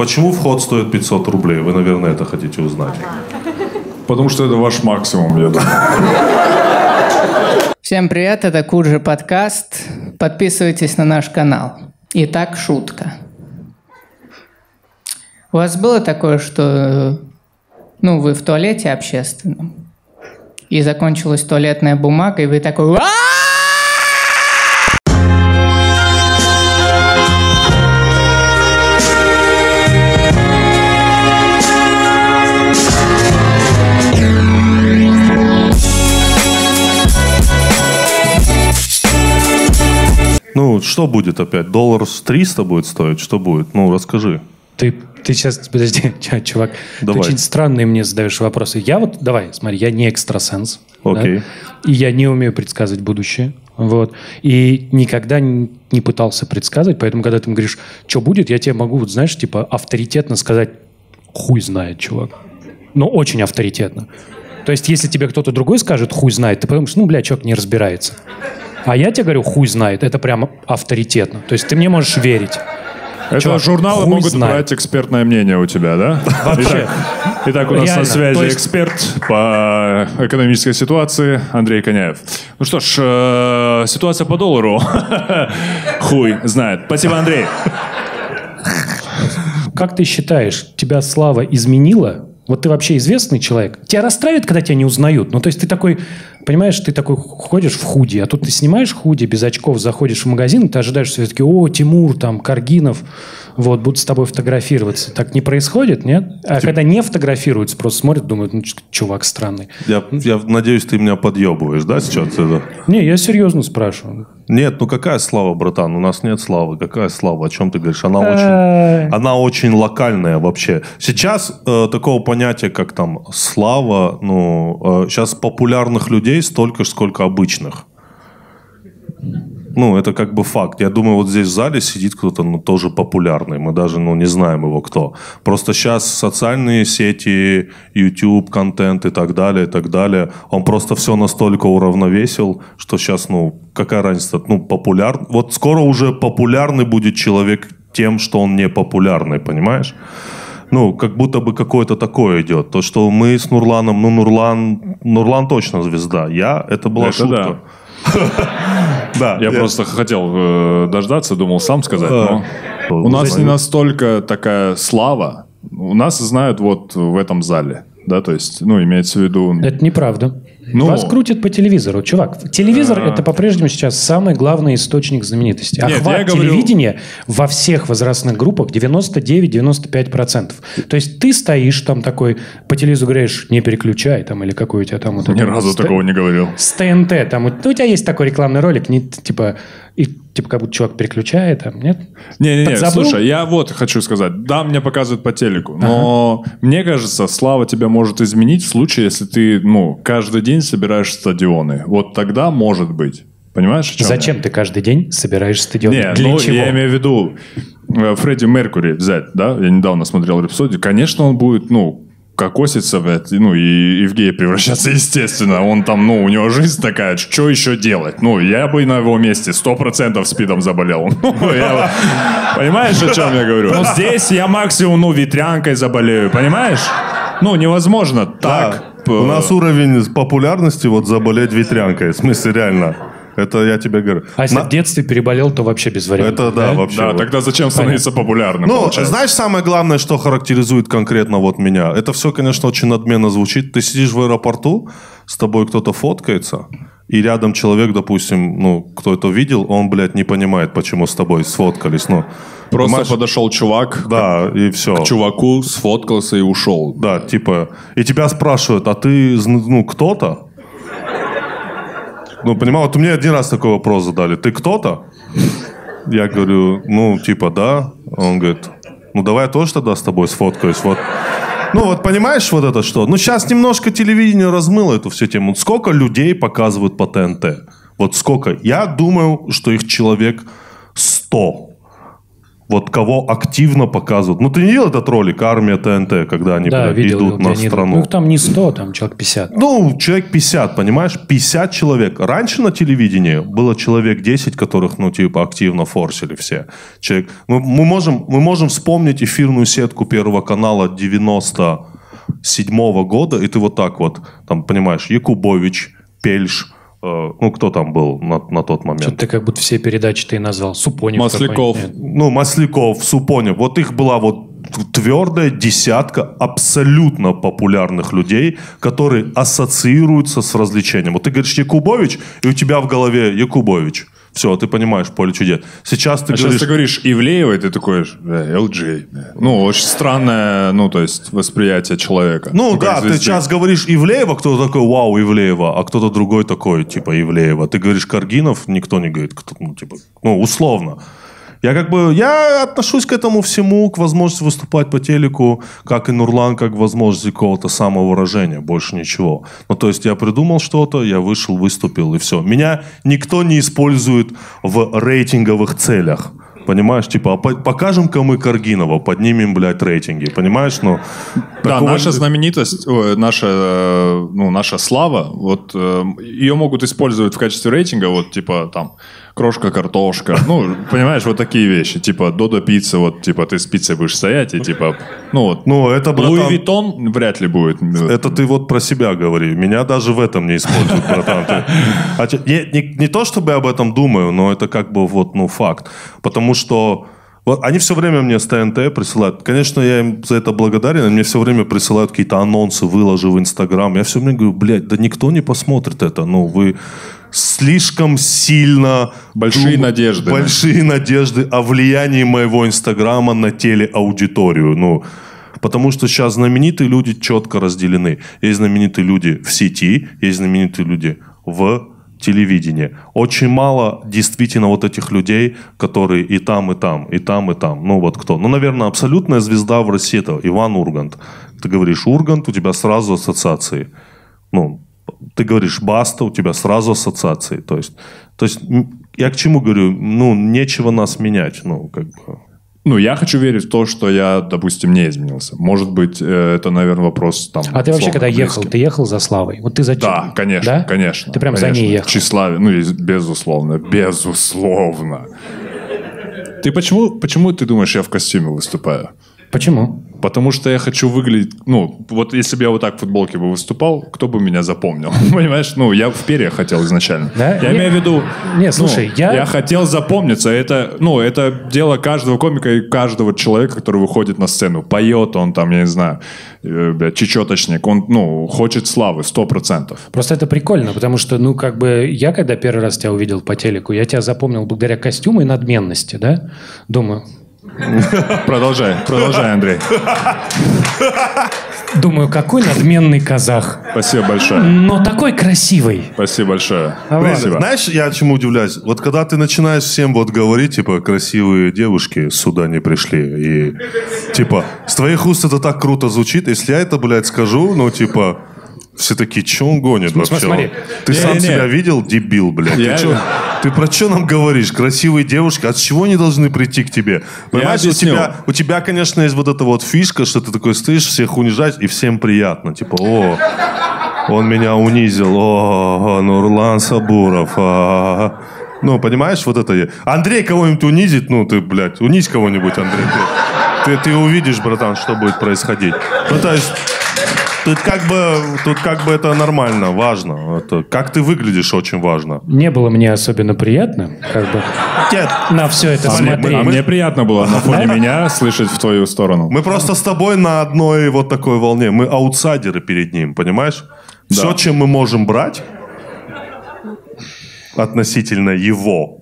почему вход стоит 500 рублей? Вы, наверное, это хотите узнать. Потому что это ваш максимум, я думаю. Всем привет, это Куджи подкаст. Подписывайтесь на наш канал. Итак, шутка. У вас было такое, что ну, вы в туалете общественном, и закончилась туалетная бумага, и вы такой Ну, что будет опять? Доллар с 300 будет стоить? Что будет? Ну, расскажи. Ты, ты сейчас, подожди, чувак, Давай. ты очень странные мне задаешь вопросы. Я вот, давай, смотри, я не экстрасенс. Окей. да, и я не умею предсказывать будущее. Вот. И никогда не пытался предсказывать, поэтому, когда ты мне говоришь, что будет, я тебе могу, вот, знаешь, типа авторитетно сказать, хуй знает, чувак. Но очень авторитетно. То есть, если тебе кто-то другой скажет, хуй знает, ты подумаешь, ну, бля, человек не разбирается. А я тебе говорю, хуй знает, это прямо авторитетно. То есть, ты мне можешь верить. Это Чувак, журналы могут знает. брать экспертное мнение у тебя, да? Вообще. Итак, итак, у нас Реально. на связи То есть- эксперт по экономической ситуации Андрей Коняев. Ну что ж, э, ситуация по доллару. Хуй знает. Спасибо, Андрей. Как ты считаешь, тебя слава изменила? Вот ты вообще известный человек. Тебя расстраивает, когда тебя не узнают? Ну, то есть ты такой, понимаешь, ты такой ходишь в худи, а тут ты снимаешь худи без очков, заходишь в магазин, ты ожидаешь, что все таки о, Тимур, там, Каргинов, вот, будут с тобой фотографироваться. Так не происходит, нет? А когда не фотографируются, просто смотрят, думают, ну, чувак странный. Я, я надеюсь, ты меня подъебываешь, да, сейчас? Это? Не, я серьезно спрашиваю. Нет, ну какая слава, братан? У нас нет славы. Какая слава? О чем ты говоришь? Она очень, она очень локальная вообще. Сейчас э, такого понятия, как там слава, ну, э, сейчас популярных людей столько же, сколько обычных. Ну, это как бы факт. Я думаю, вот здесь в зале сидит кто-то, ну, тоже популярный. Мы даже, ну, не знаем его кто. Просто сейчас социальные сети, YouTube, контент и так далее, и так далее, он просто все настолько уравновесил, что сейчас, ну, какая разница? Ну, популяр... Вот скоро уже популярный будет человек тем, что он не популярный, понимаешь? Ну, как будто бы какое-то такое идет. То, что мы с Нурланом, ну, Нурлан, Нурлан точно звезда. Я, это была Это шутка. Да, Я просто хотел э, дождаться, думал сам сказать. но У нас не настолько такая слава. У нас знают вот в этом зале. Да, то есть, ну, имеется в виду... Это неправда. Ну. Вас крутят по телевизору. Чувак, телевизор это по-прежнему сейчас самый главный источник знаменитости. Нет, Охват говорю- телевидения во всех возрастных группах 99-95%. То есть ты стоишь там такой, по телевизору говоришь, не переключай там, или какой у тебя там... Вот Ни разу с- такого не говорил. С ТНТ, там, у тебя есть такой рекламный ролик, не, типа, и, типа, как будто чувак переключает, там, нет? Не-не-не, слушай, я вот хочу сказать. Да, мне показывают по телеку, но мне кажется, слава тебя может изменить в случае, если ты, ну, каждый день собираешь стадионы. Вот тогда может быть. Понимаешь, Зачем я? ты каждый день собираешь стадион? Не, Для ну, чего? я имею в виду э, Фредди Меркури взять, да? Я недавно смотрел репсодию. Конечно, он будет, ну, кокоситься, блядь, ну, и, и в гея превращаться, естественно. Он там, ну, у него жизнь такая, что еще делать? Ну, я бы на его месте сто процентов спидом заболел. Ну, я- Понимаешь, о чем я говорю? Ну, здесь я максимум, ну, ветрянкой заболею, понимаешь? Ну, невозможно так. Да. У нас уровень популярности вот заболеть ветрянкой. В смысле, реально. Это я тебе говорю. А если На- в детстве переболел, то вообще без вариантов. Это да, вообще. Да, вот. тогда зачем становиться популярным? Ну, получается? знаешь, самое главное, что характеризует конкретно вот меня? Это все, конечно, очень надменно звучит. Ты сидишь в аэропорту, с тобой кто-то фоткается, и рядом человек, допустим, ну, кто это видел, он, блядь, не понимает, почему с тобой сфоткались. Ну, Просто понимаешь? подошел чувак Да, и все. к чуваку, сфоткался и ушел. Да, типа, и тебя спрашивают, а ты, ну, кто-то? Ну, понимал, вот меня один раз такой вопрос задали. Ты кто-то? Я говорю, ну, типа, да. Он говорит, ну, давай я тоже тогда с тобой сфоткаюсь. Вот. Ну, вот понимаешь вот это что? Ну, сейчас немножко телевидение размыло эту всю тему. Сколько людей показывают по ТНТ? Вот сколько? Я думаю, что их человек 100. Вот кого активно показывают. Ну, ты не видел этот ролик «Армия ТНТ», когда они Да, видел. идут на Леонид. страну? Ну, там не 100, там человек 50. Ну, человек 50, понимаешь? 50 человек. Раньше на телевидении было человек 10, которых, ну, типа, активно форсили все. Человек... Мы, мы, можем, мы можем вспомнить эфирную сетку Первого канала 97 года, и ты вот так вот, там, понимаешь, Якубович, Пельш, ну, кто там был на, на тот момент? Что-то ты как будто все передачи ты назвал. Супонев Масляков. ну, Масляков, Супонев, вот их была вот твердая десятка абсолютно популярных людей, которые ассоциируются с развлечением. Вот ты говоришь Якубович, и у тебя в голове Якубович. Все, ты понимаешь, поле чудес. Сейчас ты А сейчас говоришь... ты говоришь Ивлеева, и ты такой, э, LG. Ну, очень странное, ну, то есть, восприятие человека. Ну как да, ты сейчас говоришь Ивлеева, кто-то такой, вау, Ивлеева, а кто-то другой такой, типа Ивлеева. Ты говоришь Каргинов, никто не говорит, кто, ну, типа, ну, условно. Я как бы, я отношусь к этому всему, к возможности выступать по телеку, как и Нурлан, как к возможности какого-то самовыражения, больше ничего. Ну, то есть я придумал что-то, я вышел, выступил, и все. Меня никто не использует в рейтинговых целях. Понимаешь, типа, а по- покажем-ка мы Каргинова, поднимем, блядь, рейтинги, понимаешь? Ну, Да, такого- наша знаменитость, ой, наша, э, ну, наша слава, вот э, ее могут использовать в качестве рейтинга, вот типа там крошка картошка, ну, понимаешь, вот такие вещи, типа Додо пицца, вот типа ты с пиццей будешь стоять и типа, ну вот, Ну, это, братан, Louis Vuitton вряд ли будет. Это ты вот про себя говори. Меня даже в этом не используют, братан. Ты- А не, не- не то, чтобы я об этом думаю, но это как бы вот, ну, факт. Потому что вот они все время мне с ТНТ присылают. Конечно, я им за это благодарен. Они мне все время присылают какие-то анонсы, выложи в Инстаграм. Я все время говорю, блядь, да никто не посмотрит это. Ну, вы слишком сильно... Большие надежды, да. Большие надежды о влиянии моего Инстаграма на телеаудиторию. Ну, Потому что сейчас знаменитые люди четко разделены. Есть знаменитые люди в сети, есть знаменитые люди в телевидении. Очень мало действительно вот этих людей, которые и там, и там, и там, и там. Ну вот кто? Ну, наверное, абсолютная звезда в России это Иван Ургант. Ты говоришь Ургант, у тебя сразу ассоциации. Ну, ты говоришь Баста, у тебя сразу ассоциации. То есть, то есть я к чему говорю? Ну, нечего нас менять. Ну, как бы... Ну, я хочу верить в то, что я, допустим, не изменился. Может быть, э, это, наверное, вопрос там... А ты вообще, когда ехал, близкий. ты ехал за Славой? Вот ты зачем? Да, конечно, Да? конечно. Ты прям за конечно. ней ехал? Тщеславие, ну, безусловно, безусловно. Ты почему, почему ты думаешь, я в костюме выступаю? Почему? Потому что я хочу выглядеть... Ну, вот если бы я вот так в футболке бы выступал, кто бы меня запомнил? Понимаешь? Ну, я в перья хотел изначально. Да? Я Не- имею в виду... Не, слушай, ну, я- Я хотел запомниться. Это, ну, это дело каждого комика и каждого человека, который выходит на сцену. Поет он там, я не знаю, э, чечеточник. Он, ну, хочет славы, сто процентов. Просто это прикольно, потому что, ну, как бы, я когда первый раз тебя увидел по телеку, я тебя запомнил благодаря костюму и надменности, да? Думаю, Продолжай, продолжай, Андрей. думаю, какой надменный казах, Спасибо большое. но такой красивый. Спасибо большое. Давай. Спасибо. Знаешь, я чему удивляюсь? Вот когда ты начинаешь всем вот говорить, типа, красивые девушки сюда не пришли, и, типа, с твоих уст это так круто звучит, если я это, блядь, скажу, ну, типа, все такие, что он гонит вообще? смотри. Ты сам Не-не-не. себя видел, дебил, блядь? Я- Ты, чё- ты про что нам говоришь? Красивые девушки, от чего они должны прийти к тебе? Понимаешь, у тебя, у тебя, конечно, есть вот эта вот фишка, что ты такой стоишь, всех унижать, и всем приятно. Типа, о, он меня унизил. О, Нурлан Сабуров. а. Ну, понимаешь, вот это... Андрей кого-нибудь унизит, ну, ты, блядь, унизь кого-нибудь, Андрей. Ты, ты, ты увидишь, братан, что будет происходить. Ну, то есть... Тут как бы, тут как бы это нормально, важно. Это, как ты выглядишь, очень важно. Не было мне особенно приятно, как бы, Нет, на все это А мне, смотреть. а мне приятно было на фоне меня слышать в твою сторону. Мы просто с тобой на одной вот такой волне. Мы аутсайдеры перед ним, понимаешь? Все, чем мы можем брать относительно его,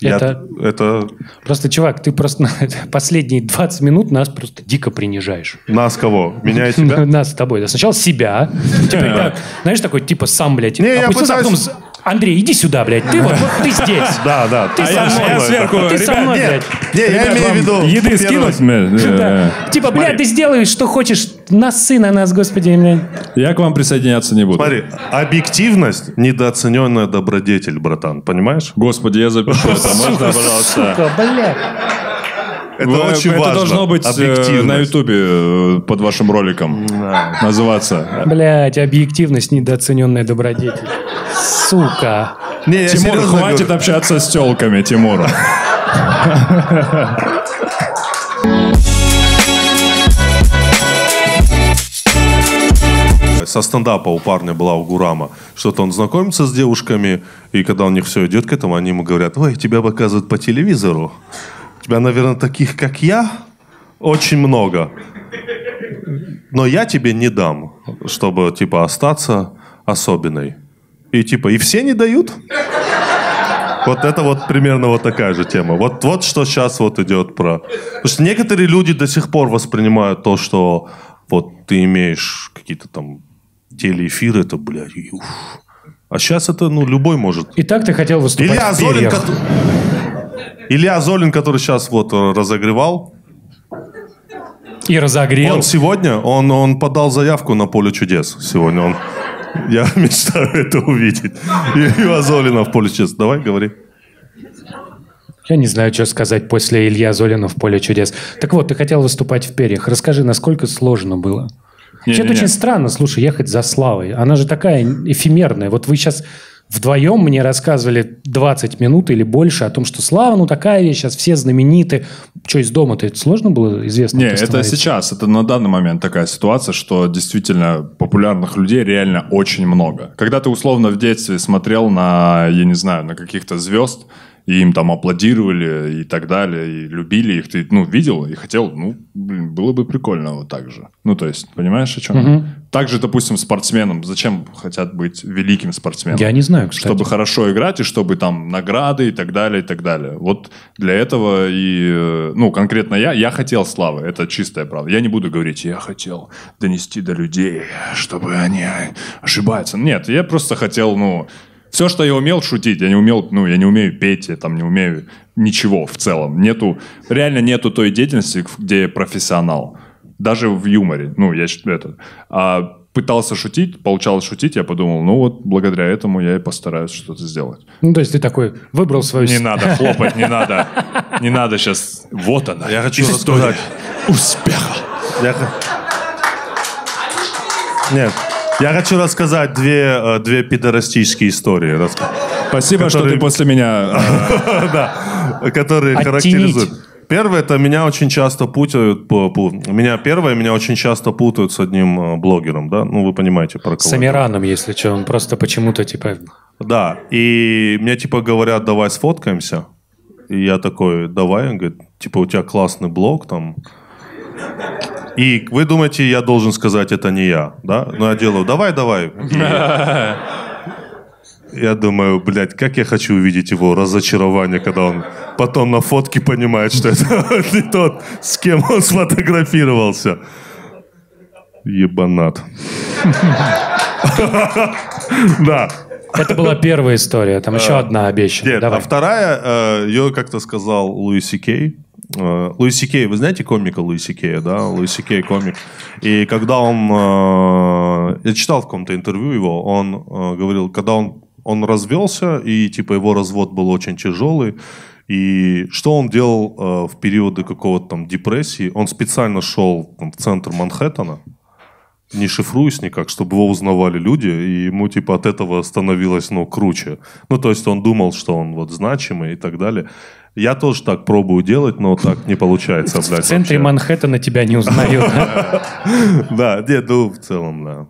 я- Это- это Просто, чувак, ты просто последние 20 минут нас просто дико принижаешь. нас кого? Меня и тебя? Нас с тобой. Сначала себя. Я, знаешь, такой, типа, сам, блядь, Не, я а потом... пытаюсь- Андрей, иди сюда, блядь. Ты вот, вот ты здесь. Да, да. Ты А со я- мной. я сверху, Ты со ребят, мной, нет, блядь. Не, я имею в виду... Еды скинуть? Да. Типа, блядь, ты сделаешь, что хочешь. Носы на нас, господи, блядь. Я к вам присоединяться не буду. Смотри, объективность – недооцененная добродетель, братан, понимаешь? Господи, я запишу это. Можно, пожалуйста? Сука, блядь. Это Вы- очень это важно. должно быть э, на Ютубе э, под вашим роликом называться. Блять, объективность недооцененная добродетель. Сука. Не, я Тимур, хватит говорю. общаться с телками, Тимур. Со стендапа у парня была у Гурама. Что-то он знакомится с девушками, и когда у них все идет к этому, они ему говорят, ой, тебя показывают по телевизору. Тебя, наверное, таких, как я, очень много. Но я тебе не дам, чтобы, типа, остаться особенной. И, типа, и все не дают? Вот это вот примерно вот такая же тема. Вот, вот что сейчас вот идет про... Потому что некоторые люди до сих пор воспринимают то, что вот ты имеешь какие-то там телеэфиры, это, блядь, уф. А сейчас это, ну, любой может. И так ты хотел выступать Илья в Золин, перьях. кото- Илья Золин, который сейчас вот э, разогревал, И разогрел. он сегодня, он, он подал заявку на поле чудес сегодня. Он, я мечтаю это увидеть. Илья Золина в поле чудес. Давай, говори. Я не знаю, что сказать после Илья Золина в «Поле чудес». Так вот, ты хотел выступать в перьях. Расскажи, насколько сложно было? Вообще, это очень странно, слушай, ехать за славой. Она же такая эфемерная. Вот вы сейчас вдвоем мне рассказывали 20 минут или больше о том, что слава, ну такая вещь, сейчас все знамениты. Что, из дома-то это сложно было известно? Не, это сейчас, это на данный момент такая ситуация, что действительно популярных людей реально очень много. Когда ты условно в детстве смотрел на, я не знаю, на каких-то звезд, и им там аплодировали и так далее, и любили их, ты, ну, видел и хотел, ну, блин, было бы прикольно вот так же. Ну, то есть, понимаешь, о чем? Так же, допустим, спортсменам. Зачем хотят быть великим спортсменом? Я не знаю, кстати. Чтобы хорошо играть, и чтобы там награды и так далее, и так далее. Вот для этого и, э, ну, конкретно я, я хотел славы, это чистая правда. Я не буду говорить, я хотел донести до людей, чтобы они ошибаются. Нет, я просто хотел, ну, все, что я умел шутить, я не умел, ну, я не умею петь, я там не умею ничего в целом. Нету, реально нету той деятельности, где я профессионал. Даже в юморе, ну, я считаю, это. А пытался шутить, получалось шутить, я подумал, ну вот благодаря этому я и постараюсь что-то сделать. Ну, то есть ты такой выбрал свою... Не надо хлопать, не надо. Не надо сейчас. Вот она. Я хочу рассказать. успеха. Нет. Я хочу рассказать две, э, две пидорастические истории, Спасибо, что Который- ты после меня... э, да, которые характеризуют. Первое, это меня очень часто путают меня первое, меня очень часто путают с одним э, блогером, да, ну вы понимаете про кого. С Амираном, если что, он просто почему-то типа... Да, и мне типа говорят, давай сфоткаемся. И я такой, давай, он говорит, типа у тебя классный блог там. И вы думаете, я должен сказать, это не я, да? Но я делаю, давай, давай. Я думаю, блядь, как я хочу увидеть его разочарование, когда он потом на фотке понимает, что это не тот, с кем он сфотографировался. Ебанат. Да. Это была первая история, там еще одна обещана. Нет, а вторая, э, ее как-то сказал Луиси Кей. Э, Луиси Кей, вы знаете комика Луиси Кея, да? Луиси Кей комик. И когда он... э, я читал в каком-то интервью его, он э, говорил, когда он, он развелся, и типа его развод был очень тяжелый, и что он делал в периоды какого-то там депрессии? Он специально шел там, в центр Манхэттена, не шифруясь никак, чтобы его узнавали люди, и ему типа от этого становилось, ну, круче. Ну, то есть он думал, что он вот значимый и так далее. Я тоже так пробую делать, но так не получается, В блядь, центре вообще. Манхэттена тебя не узнают. Да, нет, ну, в целом, да.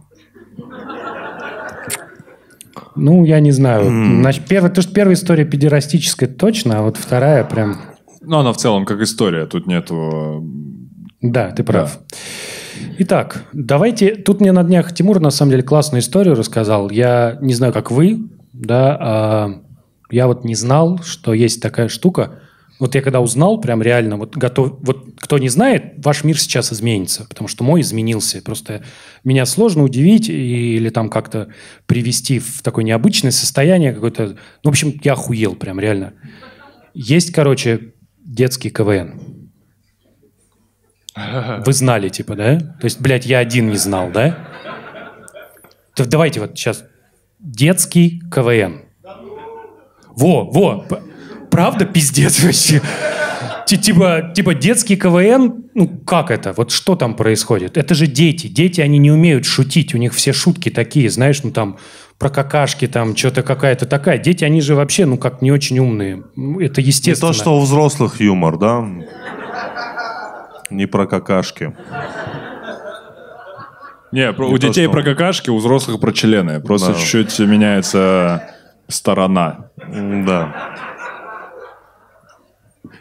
Ну, я не знаю. Значит, первая, то, что первая история педерастическая точно, а вот вторая прям... Ну, она в целом как история, тут нету... Да, ты прав. Итак, давайте... Тут мне на днях Тимур, на самом деле, классную историю рассказал. Я не знаю, как вы, да, а я вот не знал, что есть такая штука. Вот я когда узнал, прям реально, вот готов... Вот кто не знает, ваш мир сейчас изменится, потому что мой изменился. Просто меня сложно удивить или там как-то привести в такое необычное состояние какое-то... Ну, в общем, я охуел прям реально. Есть, короче, детский КВН. Вы знали, типа, да? То есть, блядь, я один не знал, да? То давайте вот сейчас. Детский КВН. Во, во. Правда пиздец вообще? Ти- Типа, типа детский КВН, ну как это? Вот что там происходит? Это же дети. Дети, они не умеют шутить. У них все шутки такие, знаешь, ну там про какашки, там что-то какая-то такая. Дети, они же вообще, ну как не очень умные. Ну, Это Не естественно. то, что у взрослых юмор, да? Не про какашки. Не, про- Не у то, детей что- про какашки, у взрослых про члены. Просто Да. чуть-чуть меняется сторона. Да.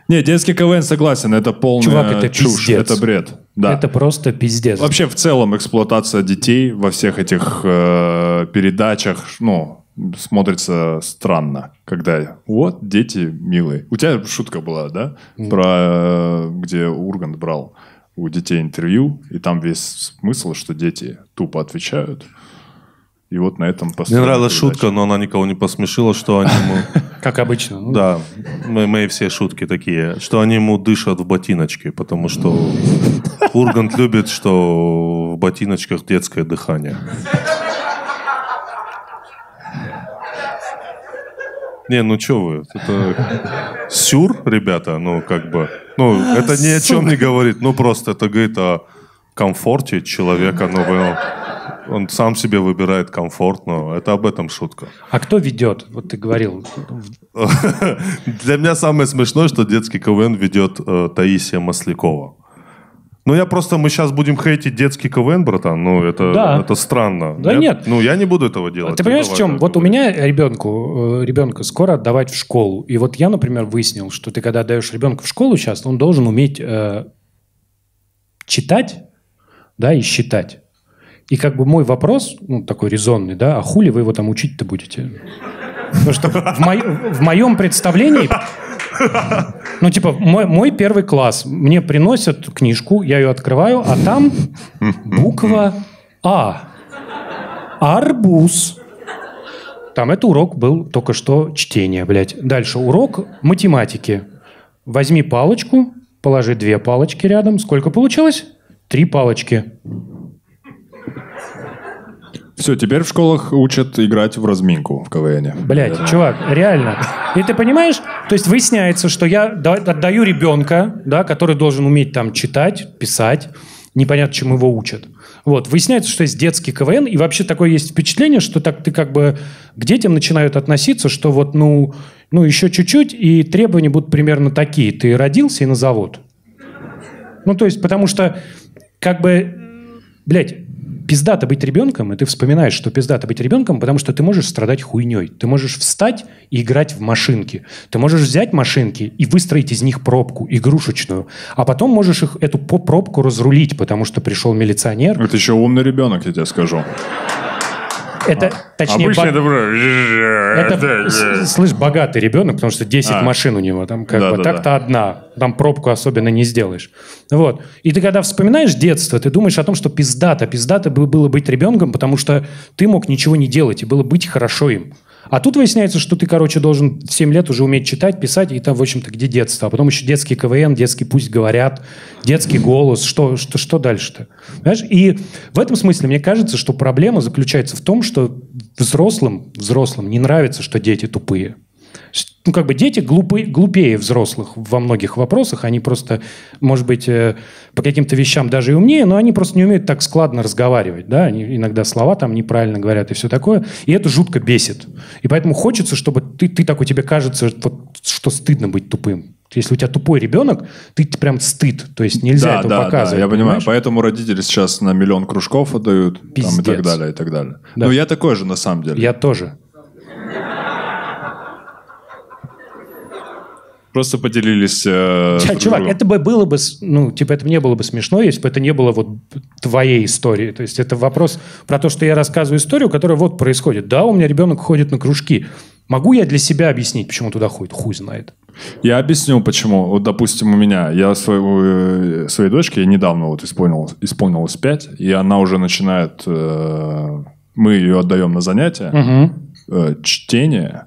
Не, детский КВН согласен, это полная Чувак, это чушь, пиздец. это бред. Да. Это просто пиздец. Вообще в целом эксплуатация детей во всех этих э, передачах, ну, смотрится странно, когда вот дети милые. У тебя шутка была, да, про э, где Ургант брал у детей интервью, и там весь смысл, что дети тупо отвечают. И вот на этом Мне нравилась передача. шутка, но она никого не посмешила, что они ему... Как обычно. Ну, Да, мы- мои все шутки такие, что они ему дышат в ботиночки, потому что Ургант любит, что в ботиночках детское дыхание. Не, ну что вы, это сюр, ребята, ну как бы, ну это ни о чем не говорит, ну просто это говорит о комфорте человека, ну вы- он сам себе выбирает комфорт, но это об этом шутка. А кто ведет? Вот ты говорил. Для меня самое смешное, что детский КВН ведет э, Таисия Маслякова. Ну, я просто, мы сейчас будем хейтить детский КВН, братан, ну, это, Да. это странно. Да нет. Ну, я не буду этого делать. Ты понимаешь, в давай чем? Вот у меня ребенку, э, ребенка скоро отдавать в школу. И вот я, например, выяснил, что ты когда отдаешь ребенка в школу сейчас, он должен уметь э, читать, да, и считать. И как бы мой вопрос, ну, такой резонный, да, а хули вы его там учить-то будете? Потому что в, мо- в моем представлении... Ну, типа, мой, мой первый класс. Мне приносят книжку, я ее открываю, а там буква А. Арбуз. Там это урок был только что чтение, блядь. Дальше урок математики. Возьми палочку, положи две палочки рядом. Сколько получилось? Три палочки. Все, теперь в школах учат играть в разминку в КВН. Блять, чувак, реально. И ты понимаешь, то есть выясняется, что я да- отдаю ребенка, да, который должен уметь там читать, писать, непонятно, чему его учат. Вот, выясняется, что есть детский КВН, и вообще такое есть впечатление, что так ты как бы к детям начинают относиться, что вот, ну, ну еще чуть-чуть, и требования будут примерно такие. Ты родился и на завод. Ну, то есть, потому что, как бы, блядь, пиздато быть ребенком, и ты вспоминаешь, что пиздато быть ребенком, потому что ты можешь страдать хуйней. Ты можешь встать и играть в машинки. Ты можешь взять машинки и выстроить из них пробку, игрушечную. А потом можешь их, эту пробку разрулить, потому что пришел милиционер. Это еще умный ребенок, я тебе скажу. Это, точнее, Обычно ба- это... про- это, слышь, богатый ребенок, потому что 10 А. машин у него. Там как Да, бы да, так-то да. одна. Там пробку особенно не сделаешь. Вот. И ты когда вспоминаешь детство, ты думаешь о том, что пиздато. Пиздато бы- было быть ребенком, потому что ты мог ничего не делать, и было быть хорошо им. А тут выясняется, что ты, короче, должен в 7 лет уже уметь читать, писать, и там, в общем-то, где детство? А потом еще детский КВН, детский пусть говорят, детский голос. Что, что, что дальше-то? Понимаешь? И в этом смысле мне кажется, что проблема заключается в том, что взрослым, взрослым не нравится, что дети тупые. Ну, как бы дети глупы, глупее взрослых во многих вопросах. Они просто, может быть, э, по каким-то вещам даже и умнее, но они просто не умеют так складно разговаривать. Да? Они иногда слова там неправильно говорят и все такое. И это жутко бесит. И поэтому хочется, чтобы ты, ты такой, тебе кажется, вот, что стыдно быть тупым. Если у тебя тупой ребенок, ты прям стыд. То есть нельзя Да, этого да, да, показывать. я понимаю. понимаешь? Поэтому родители сейчас на миллион кружков отдают там, и так далее, и так далее. Да. Но я такой же на самом деле. Я тоже. Просто поделились... э, Чувак, другом. это бы было бы, ну, типа, это не было бы смешно, если бы это не было вот твоей истории. То есть это вопрос про то, что я рассказываю историю, которая вот происходит. Да, у меня ребенок ходит на кружки. Могу я для себя объяснить, почему туда ходит? Хуй знает. Я объясню, почему. Вот, допустим, у меня, я своего, э, своей дочке недавно вот исполнилось, исполнилось 5, и она уже начинает, э, мы ее отдаем на занятия, э, чтение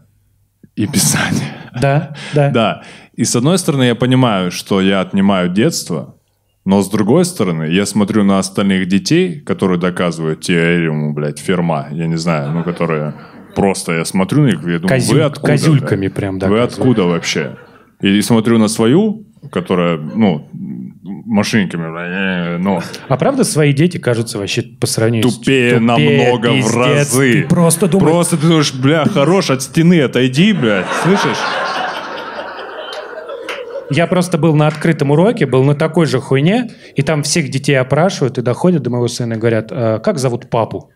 и писание. Да, да. Да. И с одной стороны, я понимаю, что я отнимаю детство, но с другой стороны, я смотрю на остальных детей, которые доказывают теорему, блядь, Ферма, я не знаю, ну, которые просто, я смотрю на них, я думаю, Козюль- вы откуда? козюльками блядь? прям Вы доказывают. откуда вообще? И смотрю на свою которая, ну, машинками, э, ну, А правда свои дети кажутся вообще по сравнению с... тупее намного в пиздец. разы. Ты просто думаешь... Просто ты думаешь, бля, хорош, от стены отойди, блядь, слышишь? Я просто был на открытом уроке, был на такой же хуйне, и там всех детей опрашивают, и доходят до моего сына и говорят, «А как зовут папу?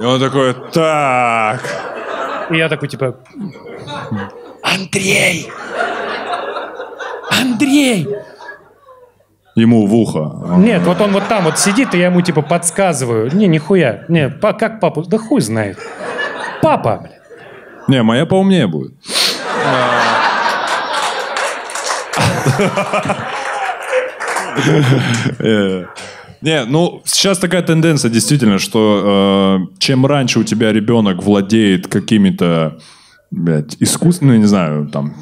И он такой, так, И я такой, типа, Андрей! Андрей! ему в ухо. Нет, вот он вот там вот сидит, и я ему типа подсказываю. Не, нихуя. Не, па- как папу? Да хуй знает. Папа, бля. Не, моя поумнее будет. Э, Не, ну, сейчас такая тенденция, действительно, что э, чем раньше у тебя ребенок владеет какими-то, блядь, искусственными, не знаю, там,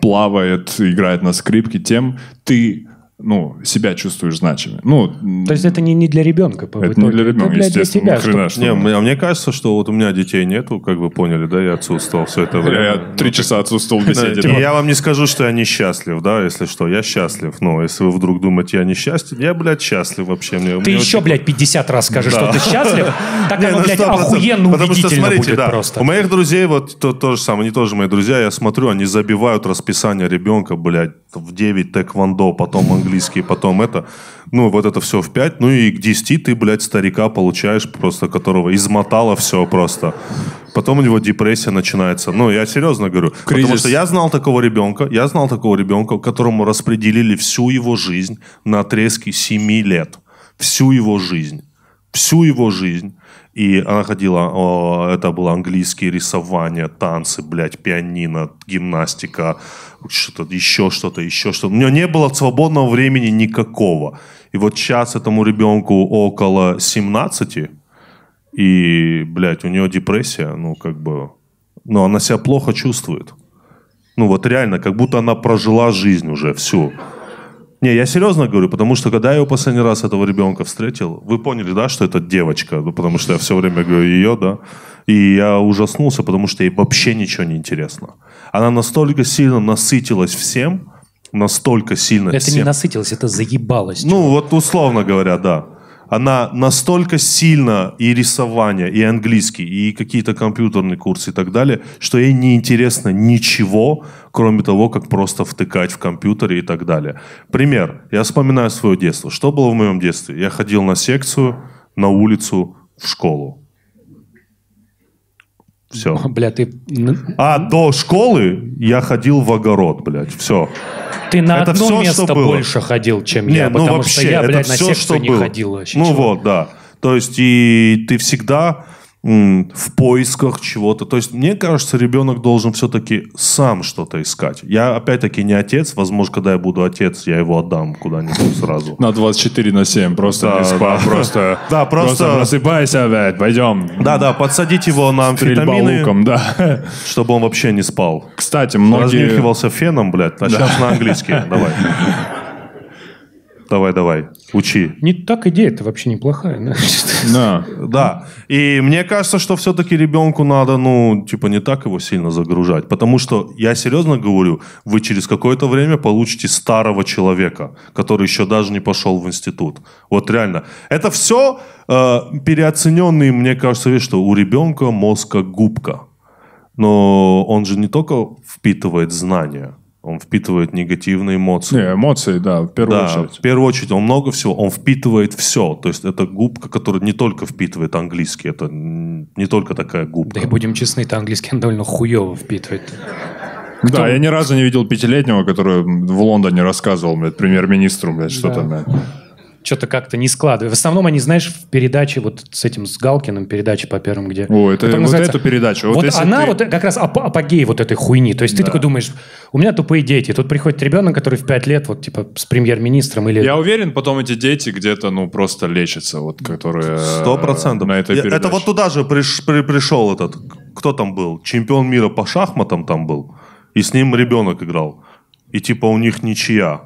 плавает, играет на скрипке, тем ты, ну, себя чувствуешь значимым. Ну, То есть это не, не для ребенка, по это не для ребенка, Это, блядь, для естественно. тебя, ни хрена, чтобы- что- Не, м- а мне кажется, что вот у меня детей нету, как вы поняли, да, я отсутствовал все это время. Я три часа отсутствовал в беседе. Да, Я вам не скажу, что я несчастлив, да, если что, я счастлив. Но если вы вдруг думаете, я несчастлив, я, блядь, счастлив вообще. Мне, Ты мне еще, очень- блядь, 50 раз скажешь, Да. что ты счастлив, так Не, оно, ну, блядь, 100%. охуенно Потому что, смотрите, да, просто. У моих друзей вот то, то же самое, они тоже мои друзья, я смотрю, они забивают расписание ребенка, блядь, в 9 тэквондо, потом английский, потом это. Ну, вот это все в 5. Ну и к 10 ты, блядь, старика получаешь просто, которого измотало все просто. Потом у него депрессия начинается. Ну, я серьезно говорю. Потому Кризис. что я знал такого ребенка, я знал такого ребенка, которому распределили всю его жизнь на отрезки 7 лет. Всю его жизнь. Всю его жизнь. И она ходила, о, это было английские рисование, танцы, блядь, пианино, гимнастика, что-то, еще что-то, еще что-то. У нее не было свободного времени никакого. И вот сейчас этому ребенку около 17, и, блядь, у нее депрессия, ну, как бы... Ну, она себя плохо чувствует. Ну, вот реально, как будто она прожила жизнь уже всю. Не, я серьезно говорю, потому что когда я его последний раз этого ребенка встретил, вы поняли, да, что это девочка, ну, потому что я все время говорю ее, да, и я ужаснулся, потому что ей вообще ничего не интересно. Она настолько сильно насытилась всем, настолько сильно Это всем. не насытилось, это заебалось. Ну, вот условно говоря, да. Она настолько сильно и рисование, и английский, и какие-то компьютерные курсы и так далее, что ей не интересно ничего, кроме того, как просто втыкать в компьютере и так далее. Пример. Я вспоминаю свое детство. Что было в моем детстве? Я ходил на секцию, на улицу, в школу. Все. Бля, ты, А до школы я ходил в огород, блядь. Все. ты на Это одно всё, место больше ходил, чем Не, я, ну потому вообще, что я, это блядь, на всё, секцию что не было. ходил вообще. Ну чувак. вот, да. То есть и ты всегда в поисках чего-то. То есть мне кажется, ребенок должен все-таки сам что-то искать. Я опять-таки не отец. Возможно, когда я буду отец, я его отдам куда-нибудь сразу. На 24 на 7, просто Да, не спал, да. просто, Да, просто- просыпайся, блядь, пойдем. Да-да, подсадить его на амфетамины, луком, да. чтобы он вообще не спал. Кстати, многие... Разнюхивался феном, блядь, а сейчас на английский. Давай. Давай, давай, учи. Не так идея-то вообще неплохая. да. Да. Да. И мне кажется, что все-таки ребенку надо, ну, типа, не так его сильно загружать. Потому что, я серьезно говорю, вы через какое-то время получите старого человека, который еще даже не пошел в институт. Вот реально. Это все э, переоцененные, мне кажется, вещи, что у ребенка мозг как губка. Но он же не только впитывает знания, он впитывает негативные эмоции. Не, эмоции, да, в первую Да, очередь. в первую очередь, он много всего, он впитывает все. То есть это губка, которая не только впитывает английский, это не только такая губка. Да и будем честны, это английский он довольно хуево впитывает. Да, я ни разу не видел пятилетнего, который в Лондоне рассказывал, блядь, премьер-министру, блядь, что-то, блядь. Что-то как-то не складывает. В основном они, знаешь, в передаче вот с этим, с Галкиным, передаче по первым, где... О, это- вот эту передачу. Вот Вот, она ты- вот как раз ап- апогей вот этой хуйни. То есть ты такой думаешь, у меня тупые дети. Тут приходит ребенок, который в пять лет вот типа с премьер-министром или... Я уверен, потом эти дети где-то, ну, просто лечатся, вот, которые... Сто процентов. На этой Я- передаче. Это вот туда же приш- при- пришел этот, кто там был? Чемпион мира по шахматам там был. И с ним ребенок играл. И типа у них ничья.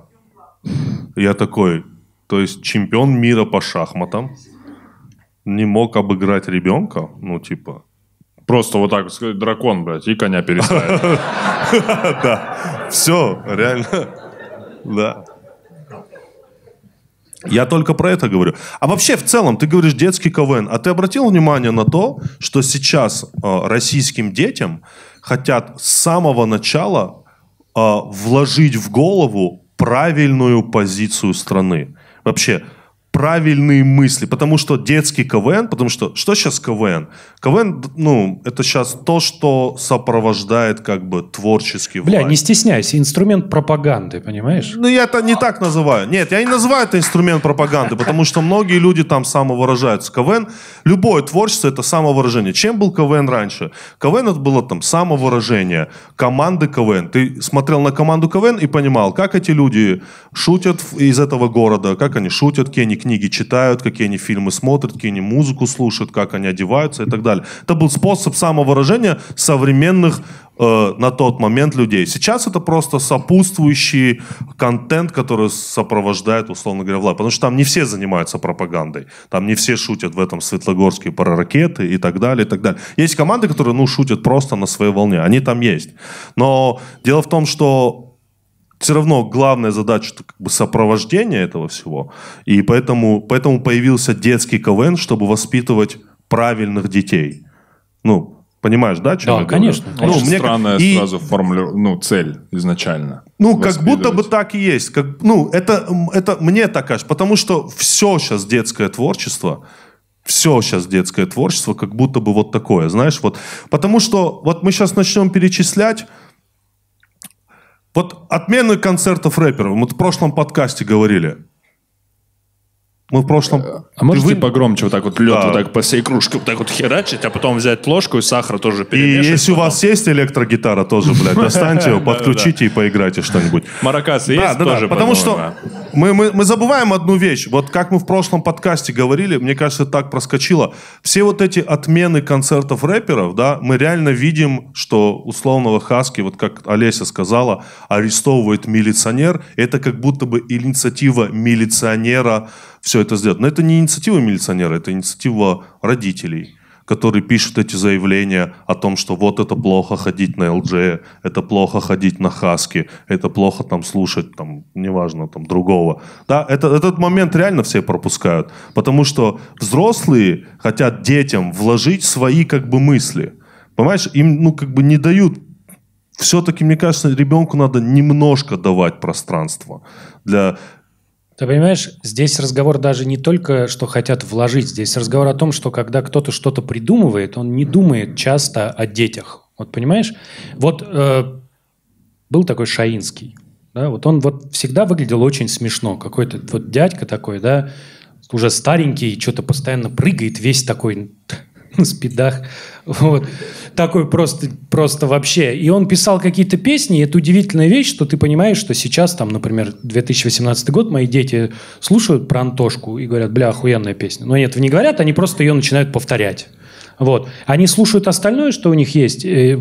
Я такой, то есть чемпион мира по шахматам не мог обыграть ребенка? Ну, типа, Просто вот так сказать, дракон, блядь, и коня переставить. Да. Все, реально. Да. Я только про это говорю. А вообще, в целом, ты говоришь детский КВН. А ты обратил внимание на то, что сейчас э, российским детям хотят с самого начала э, вложить в голову правильную позицию страны? Вообще, правильные мысли, потому что детский КВН, потому что что сейчас КВН? КВН, ну, это сейчас то, что сопровождает как бы творческий Бля, власть. не стесняйся, инструмент пропаганды, понимаешь? Ну, я это не так называю. Нет, я не называю это инструмент пропаганды, потому что многие люди там самовыражаются. КВН, любое творчество – это самовыражение. Чем был КВН раньше? КВН это было там самовыражение, команды КВН. Ты смотрел на команду КВН и понимал, как эти люди шутят из этого города, как они шутят, какие они книги читают, какие они фильмы смотрят, какие они музыку слушают, как они одеваются и так далее. Это был способ самовыражения современных э, на тот момент людей. Сейчас это просто сопутствующий контент, который сопровождает, условно говоря, власть. Потому что там не все занимаются пропагандой. Там не все шутят в этом Светлогорске про ракеты и так далее, и так далее. Есть команды, которые, ну, шутят просто на своей волне. Они там есть. Но дело в том, что все равно главная задача это как бы сопровождение этого всего. И поэтому, поэтому появился детский КВН, чтобы воспитывать правильных детей. Ну, понимаешь, да, чем Да, я говорю? конечно, Ну, Очень мне- странная и- сразу формуля, ну, цель изначально. ну, как будто бы так и есть. Как, ну, это, это мне так кажется. Потому что все сейчас детское творчество, все сейчас детское творчество, как будто бы вот такое, знаешь, вот. Потому что вот мы сейчас начнем перечислять. Вот отмены концертов рэперов. Мы в прошлом подкасте говорили. Мы в прошлом... А можете вы- погромче вот так вот лед Да. вот так по всей кружке вот так вот херачить, а потом взять ложку и сахар тоже И перемешать? если у потом? вас есть электрогитара, тоже, блядь, достаньте его, подключите и поиграйте что-нибудь. Маракасы есть тоже? потому что мы, мы, мы забываем одну вещь. Вот как мы в прошлом подкасте говорили, мне кажется, так проскочило. Все вот эти отмены концертов рэперов, да, мы реально видим, что условного Хаски, вот как Олеся сказала, арестовывает милиционер. Это как будто бы инициатива милиционера все это сделать. Но это не инициатива милиционера, это инициатива родителей которые пишут эти заявления о том, что вот это плохо ходить на ЛД, это плохо ходить на Хаски, это плохо там слушать, там, неважно, там, другого. Да, это, этот момент реально все пропускают, потому что взрослые хотят детям вложить свои, как бы, мысли. Понимаешь, им, ну, как бы не дают все-таки, мне кажется, ребенку надо немножко давать пространство для Ты понимаешь, здесь разговор даже не только, что хотят вложить, здесь разговор о том, что когда кто-то что-то придумывает, он не думает часто о детях. Вот понимаешь? Вот э, был такой Шаинский, да, вот он вот всегда выглядел очень смешно, какой-то вот дядька такой, да, уже старенький, что-то постоянно прыгает, весь такой на спидах, вот, такой просто, просто вообще. И он писал какие-то песни, и это удивительная вещь, что ты понимаешь, что сейчас, там, например, 2018 год, мои дети слушают про Антошку и говорят, бля, охуенная песня. Но нет, не говорят, они просто ее начинают повторять. Вот. Они слушают остальное, что у них есть, э,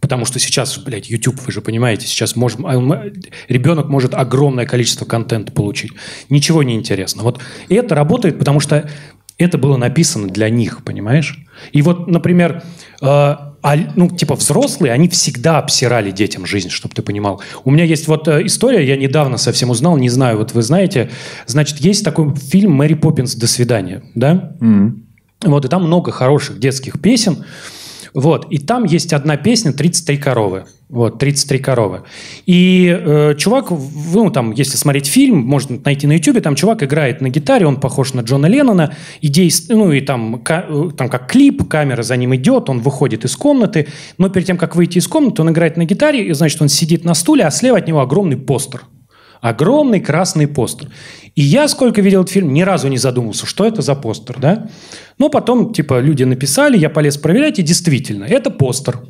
потому что сейчас, блядь, YouTube, вы же понимаете, сейчас можем, а, ребенок может огромное количество контента получить. Ничего не интересно. Вот и это работает, потому что это было написано для них, понимаешь? И вот, например, э, а, ну, типа взрослые, они всегда обсирали детям жизнь, чтобы ты понимал. У меня есть вот э, история, я недавно совсем узнал, не знаю, вот вы знаете, значит, есть такой фильм «Мэри Поппинс. До свидания», да? Вот, и там много хороших детских песен. Вот, и там есть одна песня «33 коровы». Вот, «33 коровы». И э, чувак, ну, там, если смотреть фильм, можно найти на Ютубе, там чувак играет на гитаре, он похож на Джона Леннона, и дейс- ну, и там, ка- э, там как клип, камера за ним идет, он выходит из комнаты, но перед тем, как выйти из комнаты, он играет на гитаре, и, значит, он сидит на стуле, а слева от него огромный постер. Огромный красный постер. И я, сколько видел этот фильм, ни разу не задумывался, что это за постер, да? Но потом, типа, люди написали, я полез проверять, и действительно, это постер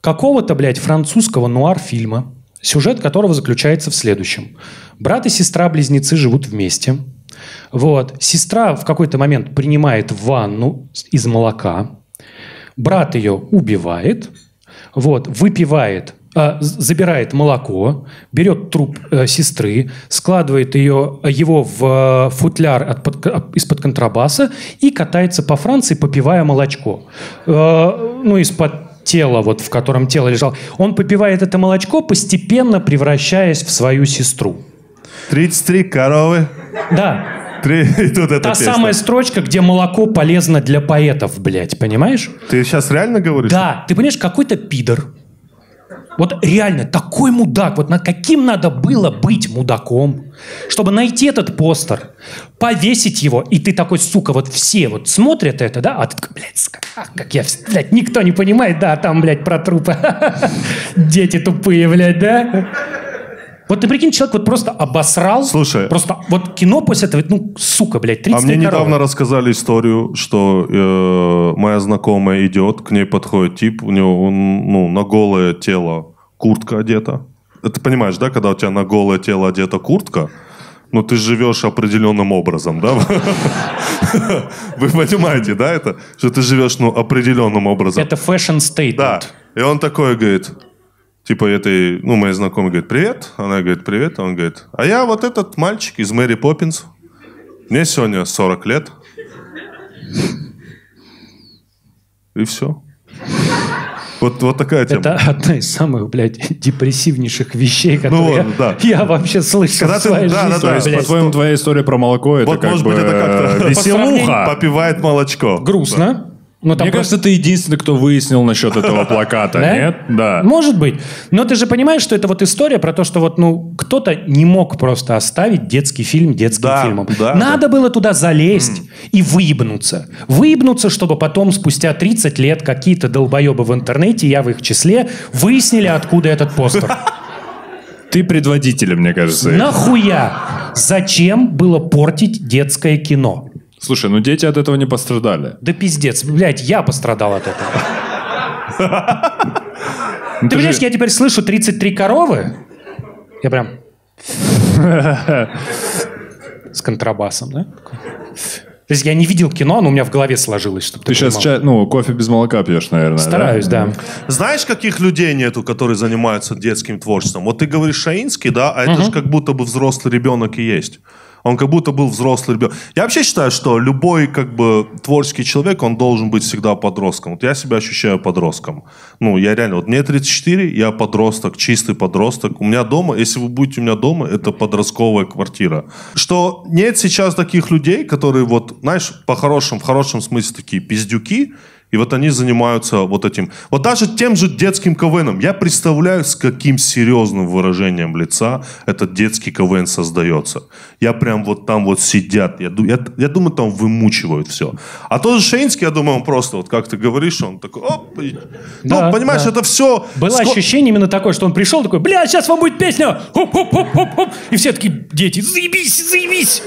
какого-то, блядь, французского нуар-фильма, сюжет которого заключается в следующем. Брат и сестра-близнецы живут вместе. Вот. Сестра в какой-то момент принимает ванну из молока. Брат ее убивает. Вот. Выпивает забирает молоко, берет труп э, сестры, складывает ее, его в э, футляр из-под контрабаса и катается по Франции, попивая молочко. Э, ну, из-под тела, вот в котором тело лежало. Он попивает это молочко, постепенно превращаясь в свою сестру. 33 коровы. Да, Три... Тут эта та песня. самая строчка, где молоко полезно для поэтов, блядь, понимаешь? Ты сейчас реально говоришь? Да, ты понимаешь, какой-то пидор. Вот реально, такой мудак. Вот над каким надо было быть мудаком, чтобы найти этот постер, повесить его, и ты такой, сука, вот все вот смотрят это, да, а ты такой, блядь, ах, как я, блядь, никто не понимает, да, там, блядь, про трупы. Дети тупые, блядь, да? Вот ты прикинь, человек вот просто обосрал. Слушай. Просто вот кино после этого, ну, сука, блядь, 30 А мне коровы. недавно рассказали историю, что э, моя знакомая идет, к ней подходит тип, у него он, ну, на голое тело куртка одета. Это понимаешь, да, когда у тебя на голое тело одета куртка, ну ты живешь определенным образом, да? Вы понимаете, да, это? Что ты живешь, ну, определенным образом. Это fashion statement. Да. И он такой говорит, типа этой, ну, моей знакомой говорит, привет. Она говорит, привет. Он говорит, а я вот этот мальчик из Мэри Поппинс. Мне сегодня 40 лет. И все. Вот, вот такая тема. Это одна из самых, блядь, депрессивнейших вещей, которые вот, да. я вообще слышал Когда в ты- своей да, да, жизни. да, есть, блядь. по-твоему, твоя история про молоко это Вот, как может бы быть, это как-то э, веселуха. Попивает молочко. Грустно. Ну, там Мне просто- кажется, ты единственный, кто выяснил насчет этого плаката, Да? нет? Да. Может быть. Но ты же понимаешь, что это вот история про то, что вот, ну, кто-то не мог просто оставить детский фильм детским Да, фильмом. да, Надо было туда залезть и выебнуться. Выебнуться, чтобы потом, спустя 30 лет, какие-то долбоебы в интернете, я в их числе, выяснили, откуда этот постер. Ты предводитель, мне кажется. Нахуя? Зачем было портить детское кино? Слушай, ну дети от этого не пострадали. Да пиздец, блядь, я пострадал от этого. Ну, Ты понимаешь, я теперь слышу 33 коровы. Я прям... С контрабасом, да? То есть я не видел кино, но у меня в голове сложилось, чтобы Ты сейчас чай, ну, кофе без молока пьешь, наверное, да? Стараюсь, да. Знаешь, каких людей нету, которые занимаются детским творчеством? Вот ты говоришь Шаинский, да, а это же как будто бы взрослый ребенок и есть. Он как будто был взрослый ребенок. Я вообще считаю, что любой как бы творческий человек, он должен быть всегда подростком. Вот я себя ощущаю подростком. Ну, я реально, вот мне 34, я подросток, чистый подросток. У меня дома, если вы будете у меня дома, это подростковая квартира. Что нет сейчас таких людей, которые вот, знаешь, по-хорошему, в хорошем смысле такие пиздюки, и вот они занимаются вот этим. Вот даже тем же детским КВНом. Я представляю, с каким серьезным выражением лица этот детский КВН создается. Я прям вот там вот сидят. Я, я, я думаю, там вымучивают все. А тот же Шейнский, я думаю, он просто, вот как ты говоришь, он такой, оп, и- Да, ну, понимаешь, да. это все... Было ощущение именно такое, что он пришел такой, бля, сейчас вам будет песня, хоп-хоп-хоп-хоп-хоп. И все такие дети, заебись, заебись.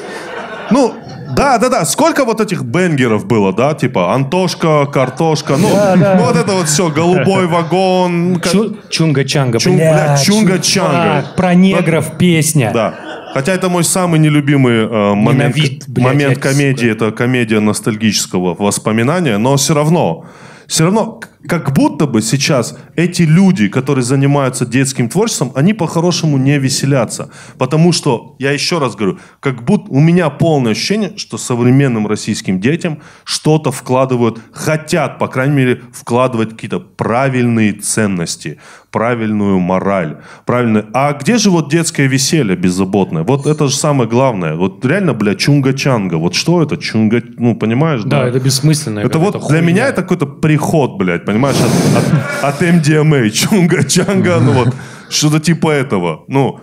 Ну, да, да, да. Сколько вот этих бенгеров было, да? Типа Антошка, картошка. Ну, ну, вот это вот все. Голубой вагон. ка- Чу- Чунга-чанга, Чун- бля, чунга-чанга. чувак, Про негров песня. Да. Хотя это мой самый нелюбимый э, момент, Ненавид, блядь, момент комедии. Это комедия ностальгического воспоминания. Но все равно, все равно, как будто бы сейчас эти люди, которые занимаются детским творчеством, они по-хорошему не веселятся. Потому что, я еще раз говорю, как будто у меня полное ощущение, что современным российским детям что-то вкладывают, хотят, по крайней мере, вкладывать какие-то правильные ценности, правильную мораль, правильную. А где же вот детское веселье беззаботное? Вот это же самое главное. Вот реально, бля, чунга-чанга. Вот что это? Чунга, ну, понимаешь? Да, это бессмысленно. Это вот для меня это какой-то приход, блядь, понимаешь, от, от- от MDMA, чунга-чанга, ну вот, что-то типа этого. Ну,